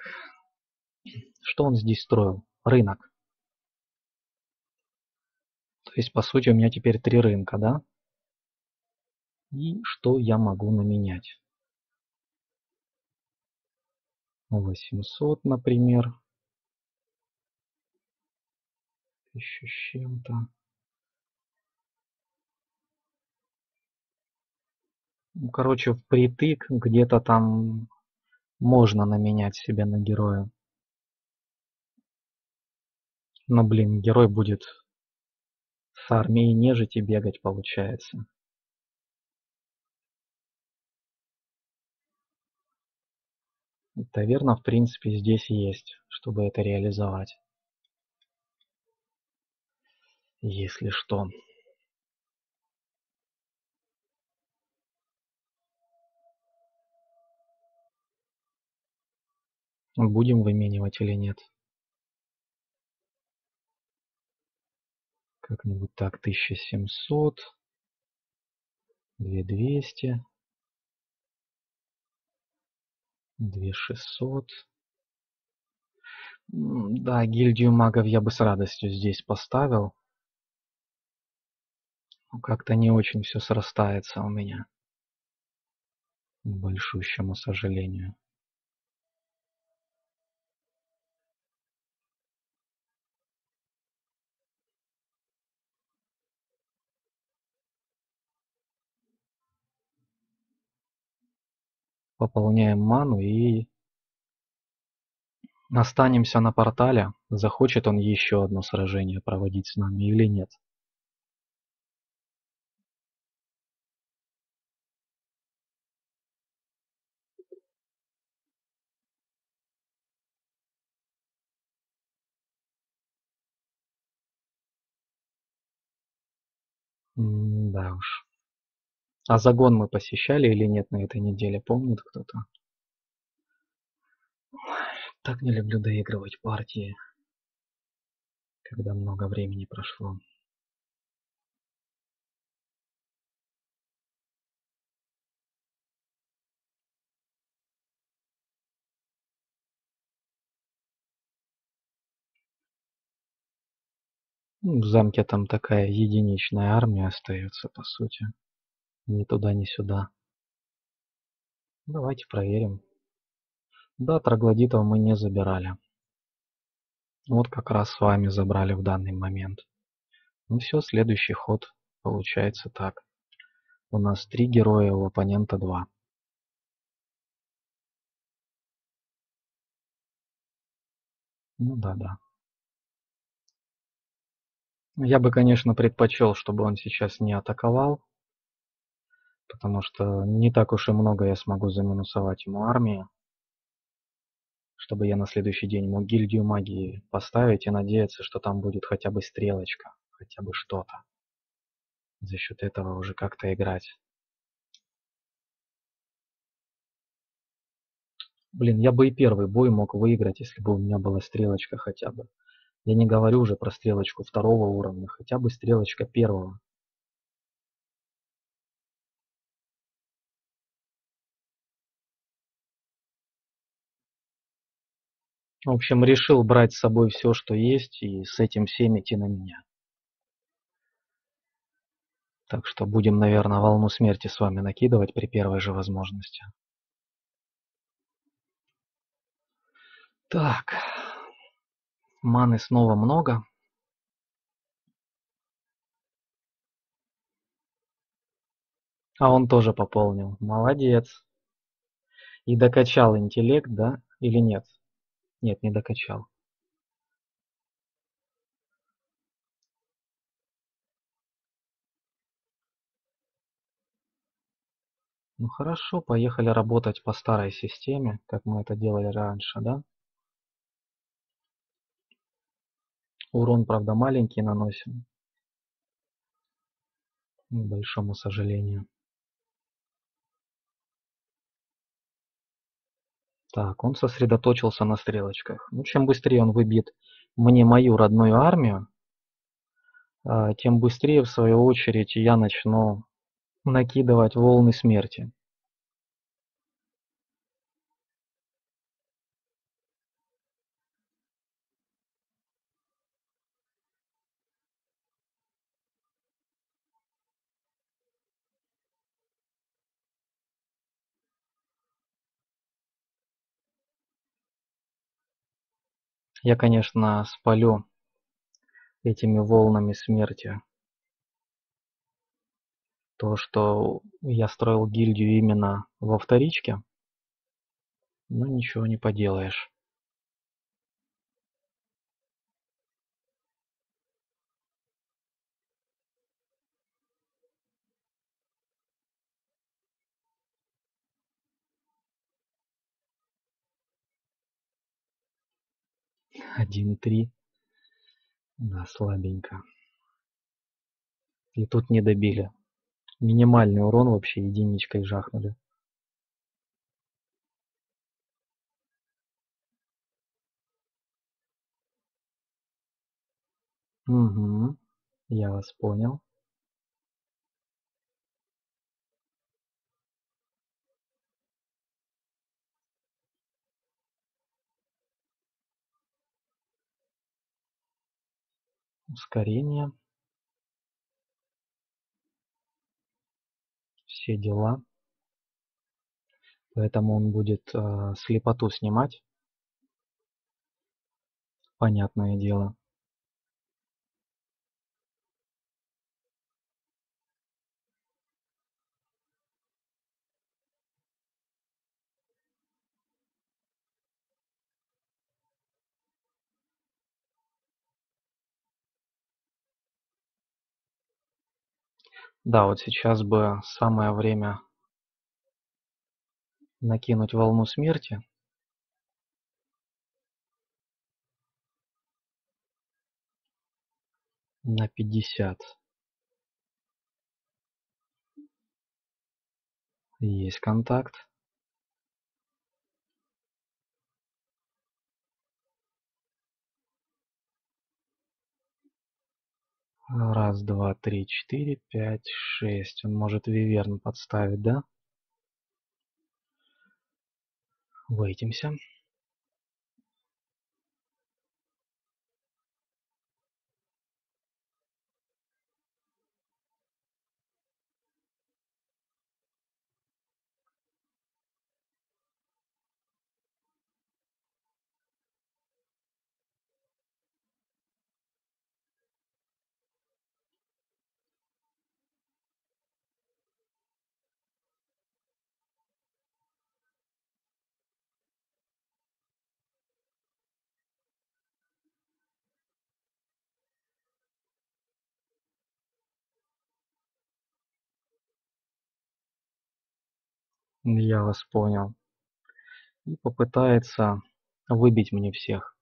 Что он здесь строил? Рынок. То есть, по сути, у меня теперь три рынка, да? И что я могу наменять? 800, например. Еще чем-то. Короче, впритык где-то там можно наменять себе на героя. Но, блин, герой будет с армией нежити бегать, получается. Таверна, в принципе, здесь есть, чтобы это реализовать. Если что. Будем выменивать или нет? Как-нибудь так, 1700, 2200, 2600. Да, гильдию магов я бы с радостью здесь поставил. Как-то не очень все срастается у меня. К большущему сожалению. Пополняем ману и останемся на портале. Захочет он еще одно сражение проводить с нами или нет. да уж. А загон мы посещали или нет на этой неделе, помнит кто-то? Так не люблю доигрывать партии, когда много времени прошло. Ну, в замке там такая единичная армия остается, по сути. Ни туда, ни сюда. Давайте проверим. Да, троглодитов мы не забирали. Вот как раз с вами забрали в данный момент. Ну все, следующий ход получается так. У нас три героя, у оппонента два. Ну да, да. Я бы, конечно, предпочел, чтобы он сейчас не атаковал. Потому что не так уж и много я смогу заминусовать ему армии. Чтобы я на следующий день мог гильдию магии поставить и надеяться, что там будет хотя бы стрелочка. Хотя бы что-то. За счет этого уже как-то играть. Блин, я бы и первый бой мог выиграть, если бы у меня была стрелочка хотя бы. Я не говорю уже про стрелочку второго уровня, хотя бы стрелочка первого. В общем, решил брать с собой все, что есть, и с этим всем идти на меня. Так что будем, наверное, волну смерти с вами накидывать при первой же возможности. Так. Маны снова много. А он тоже пополнил. Молодец. И докачал интеллект, да? Или нет? Нет, не докачал. Ну хорошо, поехали работать по старой системе, как мы это делали раньше, да? Урон, правда, маленький наносим. К большому сожалению. Так, он сосредоточился на стрелочках. Ну, чем быстрее он выбьет мне мою родную армию, а, тем быстрее, в свою очередь, я начну накидывать волны смерти. Я, конечно, спалю этими волнами смерти то, что я строил гильдию именно во вторичке, но ничего не поделаешь. Один три. Да, слабенько. И тут не добили. Минимальный урон вообще единичкой жахнули. Угу, я вас понял. Ускорение. Все дела. Поэтому он будет э, слепоту снимать. Понятное дело. Да, вот сейчас бы самое время накинуть волну смерти. На пятьдесят. Есть контакт. Раз, два, три, четыре, пять, шесть. Он может виверн подставить, да? Вейтимся. Я вас понял. И попытается выбить мне всех,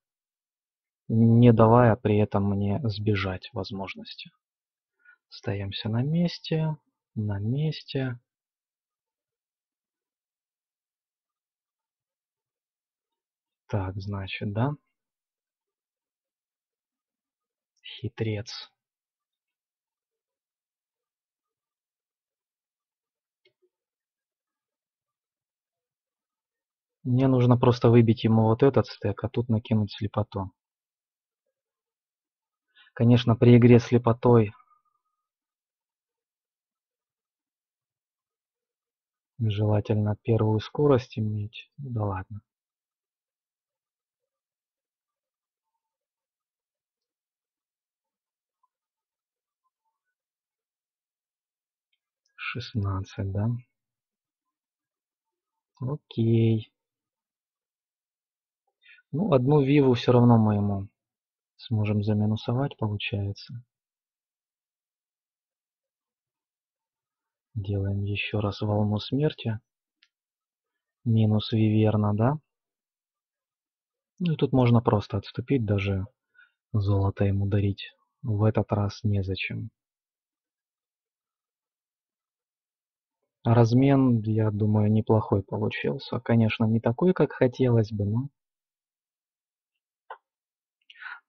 не давая при этом мне сбежать возможности. Остаемся на месте, на месте. Так, значит, да? Хитрец. Мне нужно просто выбить ему вот этот стек, а тут накинуть слепоту. Конечно, при игре слепотой желательно первую скорость иметь. Да ладно. Шестнадцать, да? Окей. Ну, одну виву все равно мы ему сможем заминусовать, получается. Делаем еще раз волну смерти. Минус виверна, да? Ну и тут можно просто отступить, даже золото ему дарить. В этот раз незачем. Размен, я думаю, неплохой получился. Конечно, не такой, как хотелось бы, но...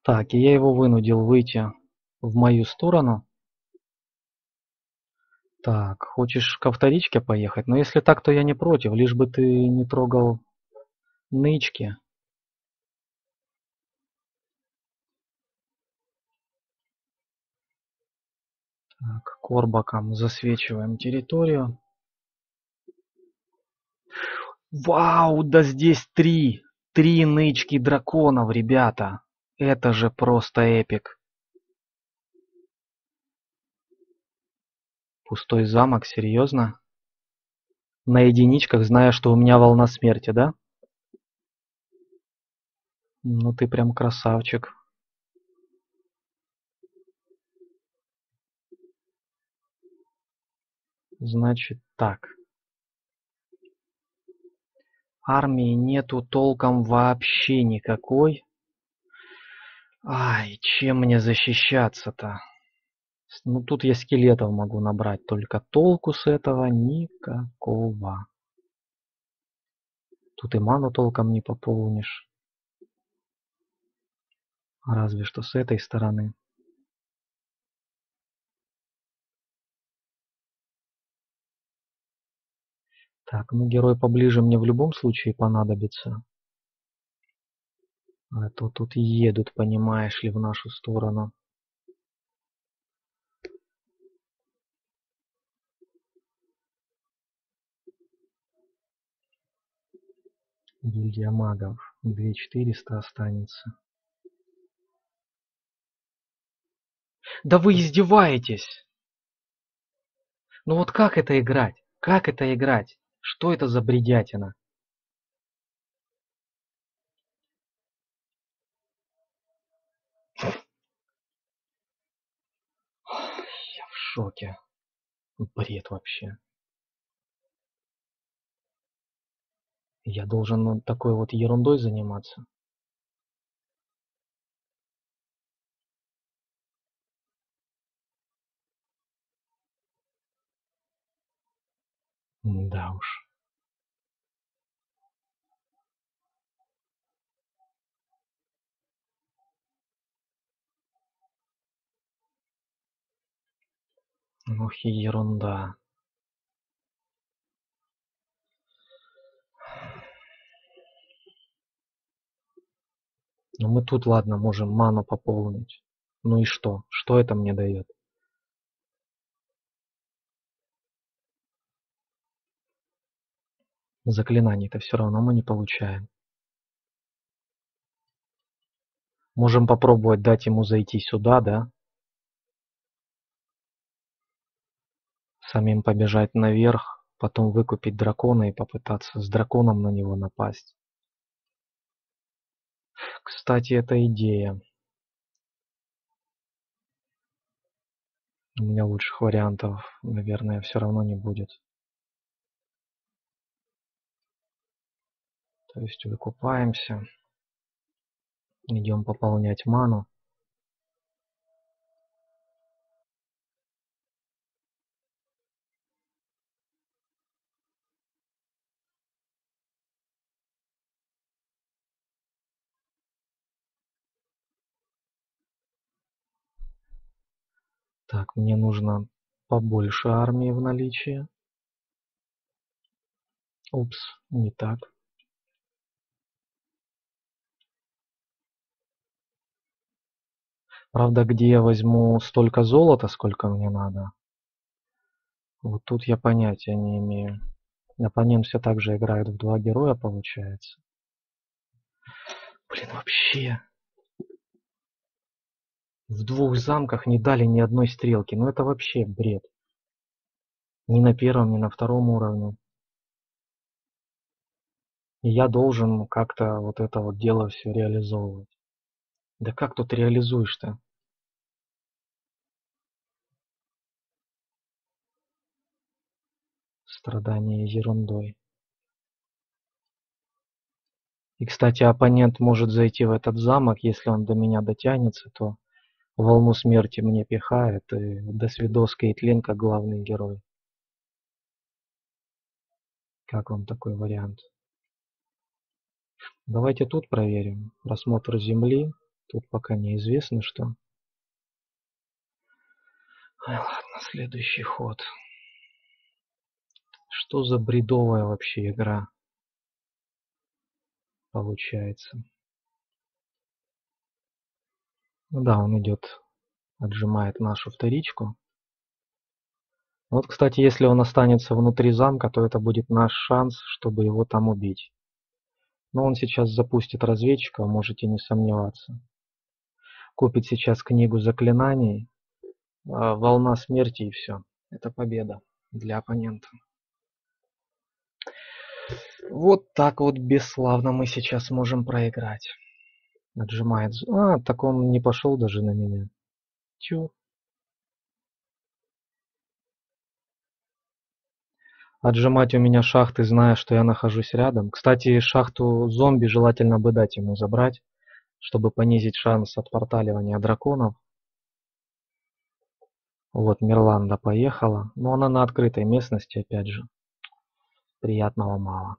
Так, и я его вынудил выйти в мою сторону. Так, хочешь ко вторичке поехать? Но если так, то я не против, лишь бы ты не трогал нычки. Так, корбаком засвечиваем территорию. Вау, да здесь три! Три нычки драконов, ребята! Это же просто эпик! Пустой замок, серьезно? На единичках, зная, что у меня волна смерти, да? Ну ты прям красавчик. Значит так армии нету толком вообще никакой. Ай, чем мне защищаться-то? Ну, тут я скелетов могу набрать, только толку с этого никакого. Тут и ману толком не пополнишь. Разве что с этой стороны. Так, ну герой поближе мне в любом случае понадобится. А то тут едут, понимаешь ли, в нашу сторону. Гильдия магов. 2400 останется. Да вы издеваетесь! Ну вот как это играть? Как это играть? Что это за бредятина? Шоке. Бред вообще. Я должен ну, такой вот ерундой заниматься. Да уж. Ох и ерунда. Но мы тут, ладно, можем ману пополнить. Ну и что? Что это мне дает? Заклинаний-то все равно мы не получаем. Можем попробовать дать ему зайти сюда, да? Самим побежать наверх, потом выкупить дракона и попытаться с драконом на него напасть. Кстати, это идея. У меня лучших вариантов, наверное, все равно не будет. То есть выкупаемся. Идем пополнять ману. Так, мне нужно побольше армии в наличии. Упс, не так. Правда, где я возьму столько золота, сколько мне надо? Вот тут я понятия не имею. Оппонент все так же играет в два героя, получается. Блин, вообще. В двух замках не дали ни одной стрелки. Ну это вообще бред. Ни на первом, ни на втором уровне. И я должен как-то вот это вот дело все реализовывать. Да как тут реализуешь-то? Страдание ерундой. И, кстати, оппонент может зайти в этот замок, если он до меня дотянется, то волну смерти мне пихает, и до свидос Кейтлин как главный герой. Как вам такой вариант? Давайте тут проверим. Просмотр земли. Тут пока неизвестно что. Ай, ладно, следующий ход. Что за бредовая вообще игра получается? Ну да, он идет, отжимает нашу вторичку. Вот, кстати, если он останется внутри замка, то это будет наш шанс, чтобы его там убить. Но он сейчас запустит разведчика, можете не сомневаться. Купит сейчас книгу заклинаний, а, волна смерти и все. Это победа для оппонента. Вот так вот бесславно мы сейчас можем проиграть. Отжимает. А, так он не пошел даже на меня. Чё? Отжимать у меня шахты, зная, что я нахожусь рядом. Кстати, шахту зомби желательно бы дать ему забрать, чтобы понизить шанс от порталивания драконов. Вот Мирланда поехала, но она на открытой местности опять же. Приятного мало.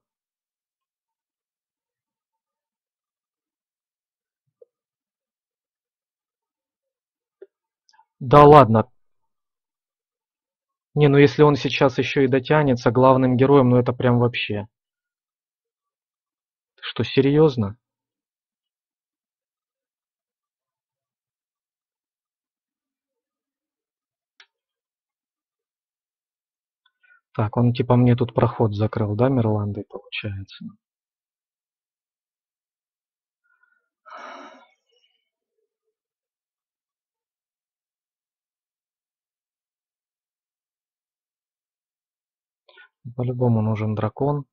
Да ладно. Не, ну если он сейчас еще и дотянется главным героем, ну это прям вообще. Что, серьезно? Так, он типа мне тут проход закрыл, да, Мирландой, получается? По-любому нужен дракон.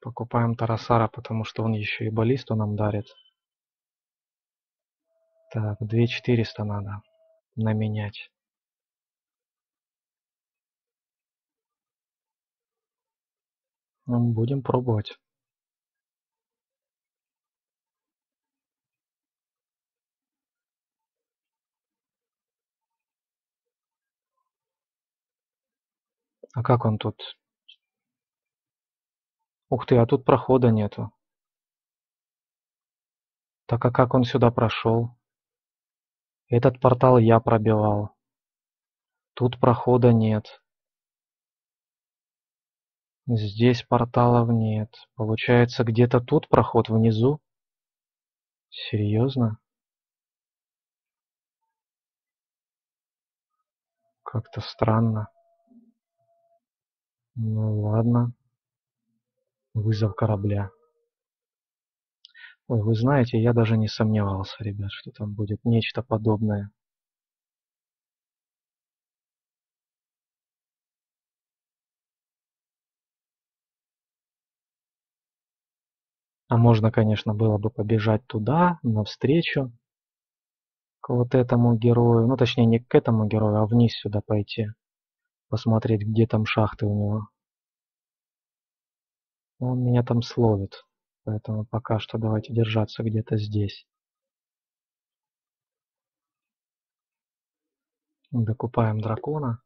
Покупаем Тарасара, потому что он еще и баллисту нам дарит. Так, 2400 надо наменять. Ну, будем пробовать. А как он тут? Ух ты, а тут прохода нету. Так а как он сюда прошел? Этот портал я пробивал. Тут прохода нет. Здесь порталов нет. Получается, где-то тут проход внизу? Серьезно? Как-то странно. Ну ладно. Вызов корабля. Ой, вы знаете, я даже не сомневался, ребят, что там будет нечто подобное. А можно, конечно, было бы побежать туда, навстречу к вот этому герою. Ну, точнее, не к этому герою, а вниз сюда пойти. Посмотреть, где там шахты у него. Он меня там словит. Поэтому пока что давайте держаться где-то здесь. Докупаем дракона.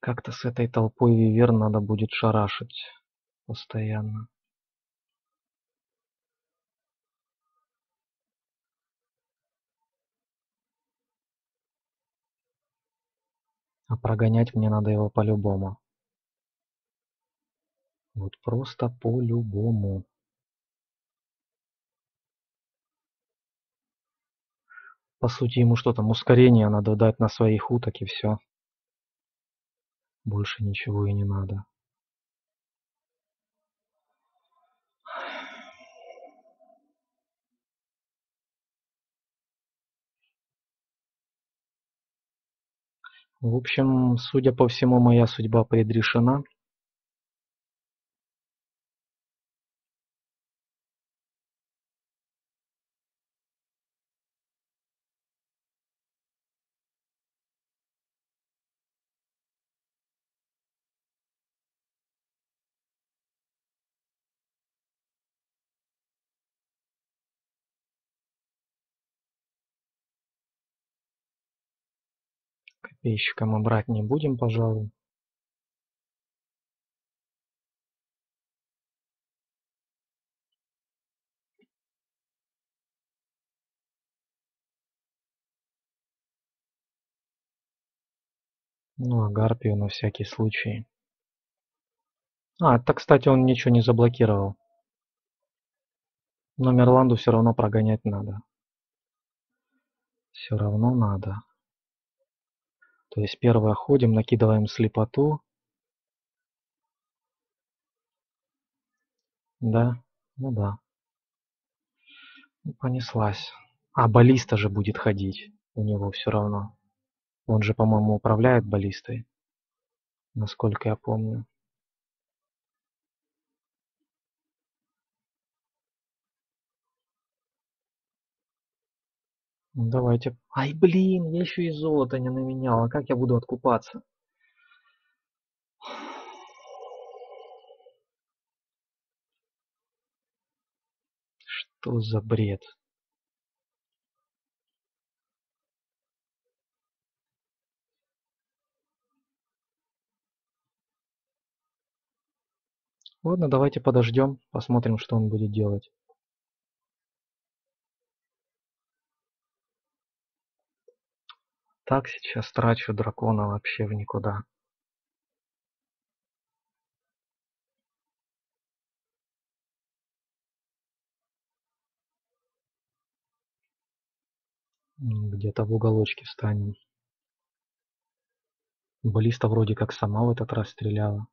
Как-то с этой толпой вивер надо будет шарашить постоянно. А прогонять мне надо его по-любому. Вот просто по-любому. По сути, ему что там, ускорение надо дать на своих уток и все. Больше ничего и не надо. В общем, судя по всему, моя судьба предрешена. Копейщика мы брать не будем, пожалуй. Ну, а гарпию на всякий случай. А, это, кстати, он ничего не заблокировал. Но Мерланду все равно прогонять надо. Все равно надо. То есть первое ходим, накидываем слепоту. Да, ну да. Ну, понеслась. А баллиста же будет ходить у него все равно. Он же, по-моему, управляет баллистой. Насколько я помню. Давайте. Ай, блин, я еще и золото не наменял. А как я буду откупаться? Что за бред? Ладно, давайте подождем, посмотрим, что он будет делать. Так сейчас трачу дракона вообще в никуда. Где-то в уголочке встанем. Баллиста вроде как сама в этот раз стреляла.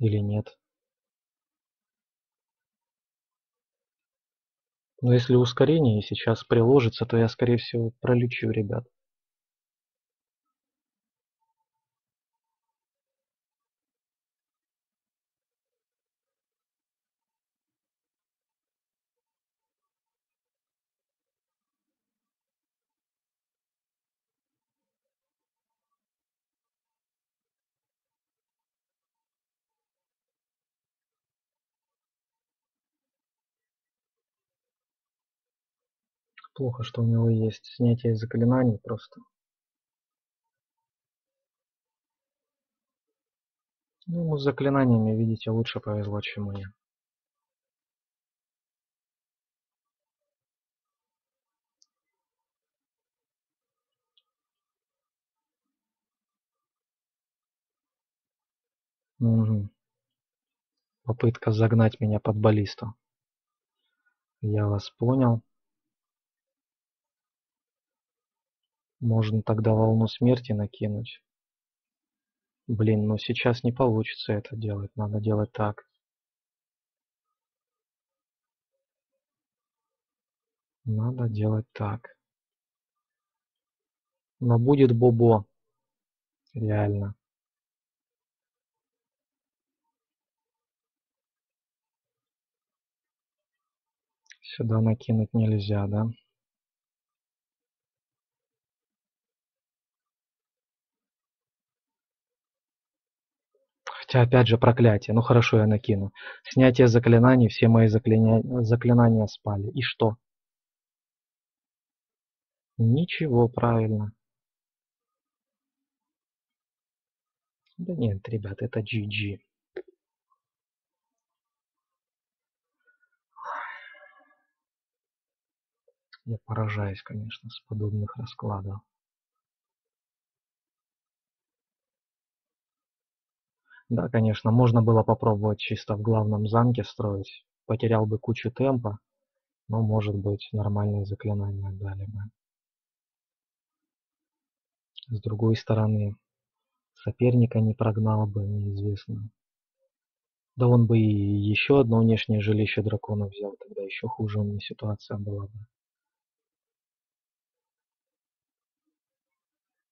Или нет? Но если ускорение сейчас приложится, то я, скорее всего, пролечу, ребят. Плохо, что у него есть снятие заклинаний просто. Ну, ему с заклинаниями, видите, лучше повезло, чем мне. Угу. Попытка загнать меня под баллисту. Я вас понял. Можно тогда волну смерти накинуть. Блин, но сейчас не получится это делать. Надо делать так. Надо делать так. Но будет бобо. Реально. Сюда накинуть нельзя, да? Хотя опять же проклятие. Ну хорошо, я накину. Снятие заклинаний, все мои заклиня... заклинания спали. И что? Ничего, правильно. Да нет, ребят, это GG. Я поражаюсь, конечно, с подобных раскладов. Да, конечно, можно было попробовать чисто в главном замке строить. Потерял бы кучу темпа, но, может быть, нормальные заклинания дали бы. С другой стороны, соперника не прогнал бы, неизвестно. Да он бы и еще одно внешнее жилище дракона взял, тогда еще хуже у меня ситуация была бы.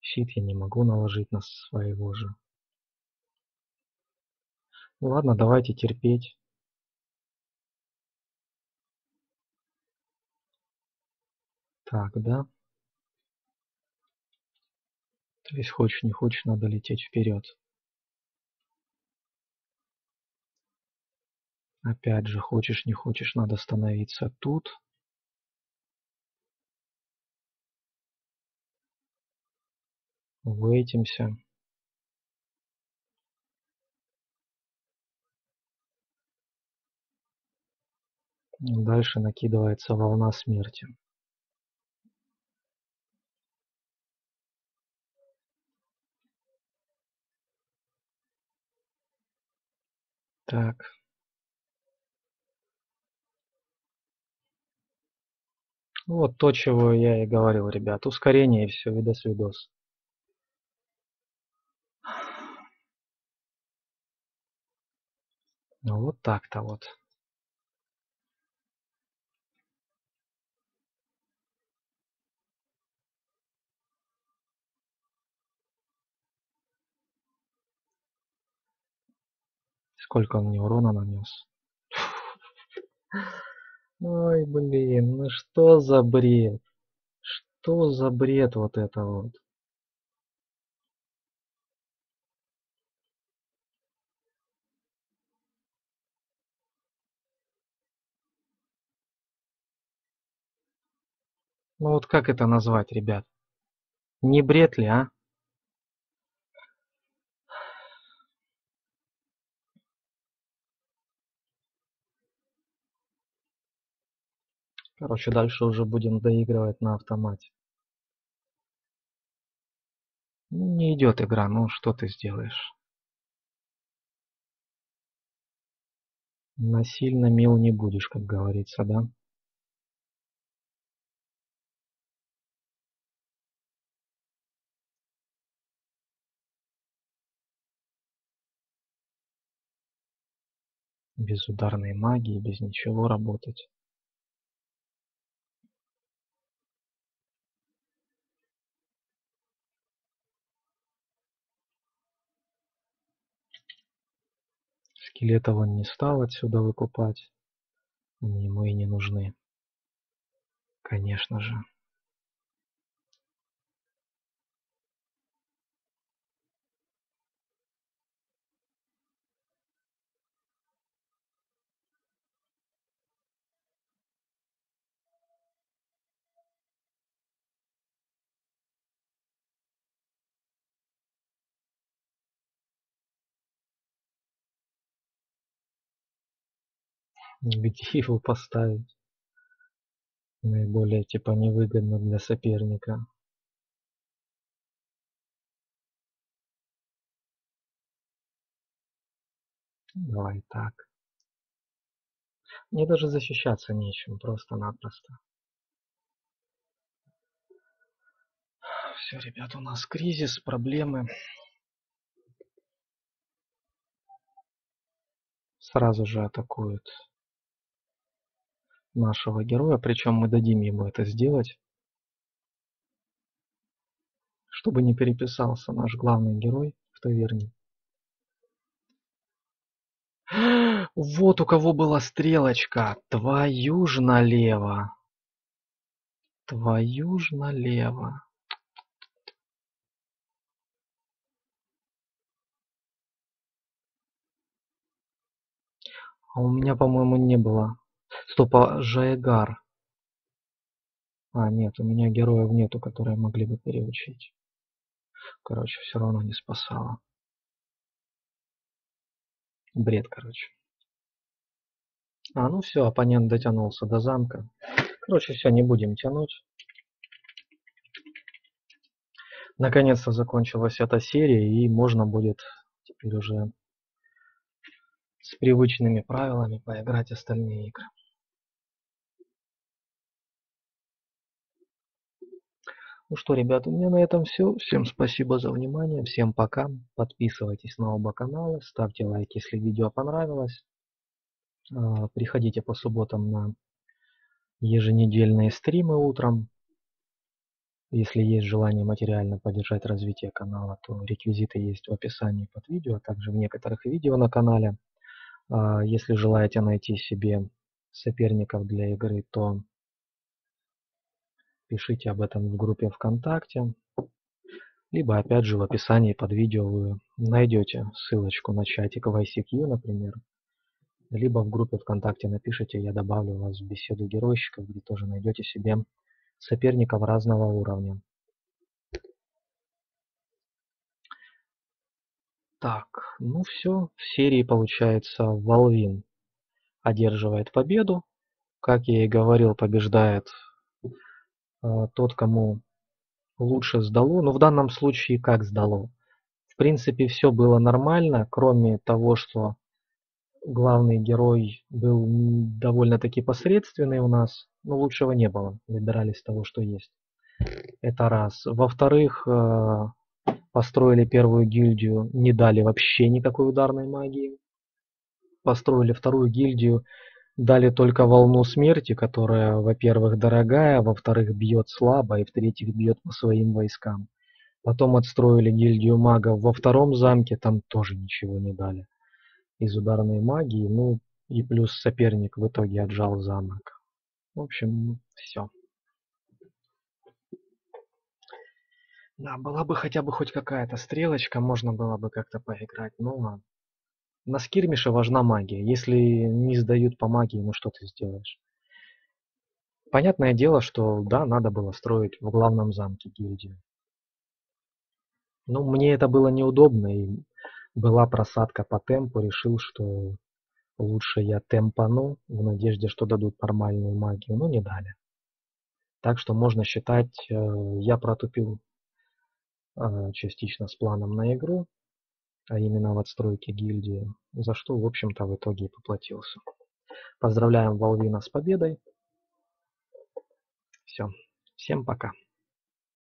Щит я не могу наложить на своего же. Ну ладно, давайте терпеть. Так, да. То есть хочешь не хочешь, надо лететь вперед. Опять же, хочешь не хочешь, надо становиться тут. Вейтимся. Дальше накидывается волна смерти. Так. Вот то, чего я и говорил, ребят. Ускорение и все, видос видос. Ну вот так-то вот. Сколько он мне урона нанес? Ой, блин, ну что за бред? Что за бред вот это вот? Ну вот как это назвать, ребят? Не бред ли, а? Короче, дальше уже будем доигрывать на автомате. Ну, не идет игра, ну что ты сделаешь? Насильно мил не будешь, как говорится, да? Без ударной магии, без ничего работать. Скелетов он не стал отсюда выкупать. Они ему и не нужны. Конечно же. Где его поставить? Наиболее типа невыгодно для соперника. Давай так. Мне даже защищаться нечем, просто-напросто. Все, ребят, у нас кризис, проблемы. Сразу же атакуют нашего героя, причем мы дадим ему это сделать, чтобы не переписался наш главный герой в таверне. Вот у кого была стрелочка. Твою ж налево. Твою ж налево. А у меня, по-моему, не было. Стоп, а Жаегар. А, нет, у меня героев нету, которые могли бы переучить. Короче, все равно не спасало. Бред, короче. А, ну все, оппонент дотянулся до замка. Короче, все, не будем тянуть. Наконец-то закончилась эта серия, и можно будет теперь уже с привычными правилами поиграть остальные игры. Ну что, ребята, у меня на этом все. Всем спасибо за внимание, всем пока. Подписывайтесь на оба канала, ставьте лайк, если видео понравилось. А, приходите по субботам на еженедельные стримы утром. Если есть желание материально поддержать развитие канала, то реквизиты есть в описании под видео, а также в некоторых видео на канале. А, если желаете найти себе соперников для игры, то пишите об этом в группе ВКонтакте. Либо опять же в описании под видео вы найдете ссылочку на чатик в ICQ, например. Либо в группе ВКонтакте напишите, я добавлю вас в беседу геройщиков, где тоже найдете себе соперников разного уровня. Так, ну все, в серии получается Волвин одерживает победу. Как я и говорил, побеждает тот, кому лучше сдало. Но в данном случае как сдало? В принципе, все было нормально, кроме того, что главный герой был довольно-таки посредственный у нас. Но лучшего не было. Выбирали с того, что есть. Это раз. Во-вторых, э, Построили первую гильдию, не дали вообще никакой ударной магии. Построили вторую гильдию, дали только волну смерти, которая, во-первых, дорогая, во-вторых, бьет слабо, и в-третьих, бьет по своим войскам. Потом отстроили гильдию магов во втором замке, там тоже ничего не дали из ударной магии. Ну и плюс соперник в итоге отжал замок. В общем, все. Да, была бы хотя бы хоть какая-то стрелочка, можно было бы как-то поиграть, но на скирмише важна магия. Если не сдают по магии, ну что ты сделаешь? Понятное дело, что да, надо было строить в главном замке гильдию. Но мне это было неудобно, и была просадка по темпу, решил, что лучше я темпану в надежде, что дадут нормальную магию, но не дали. Так что можно считать, э, я протупил а, частично с планом на игру, а именно в отстройке гильдии, за что, в общем-то, в итоге и поплатился. Поздравляем Волвина с победой. Все. Всем пока.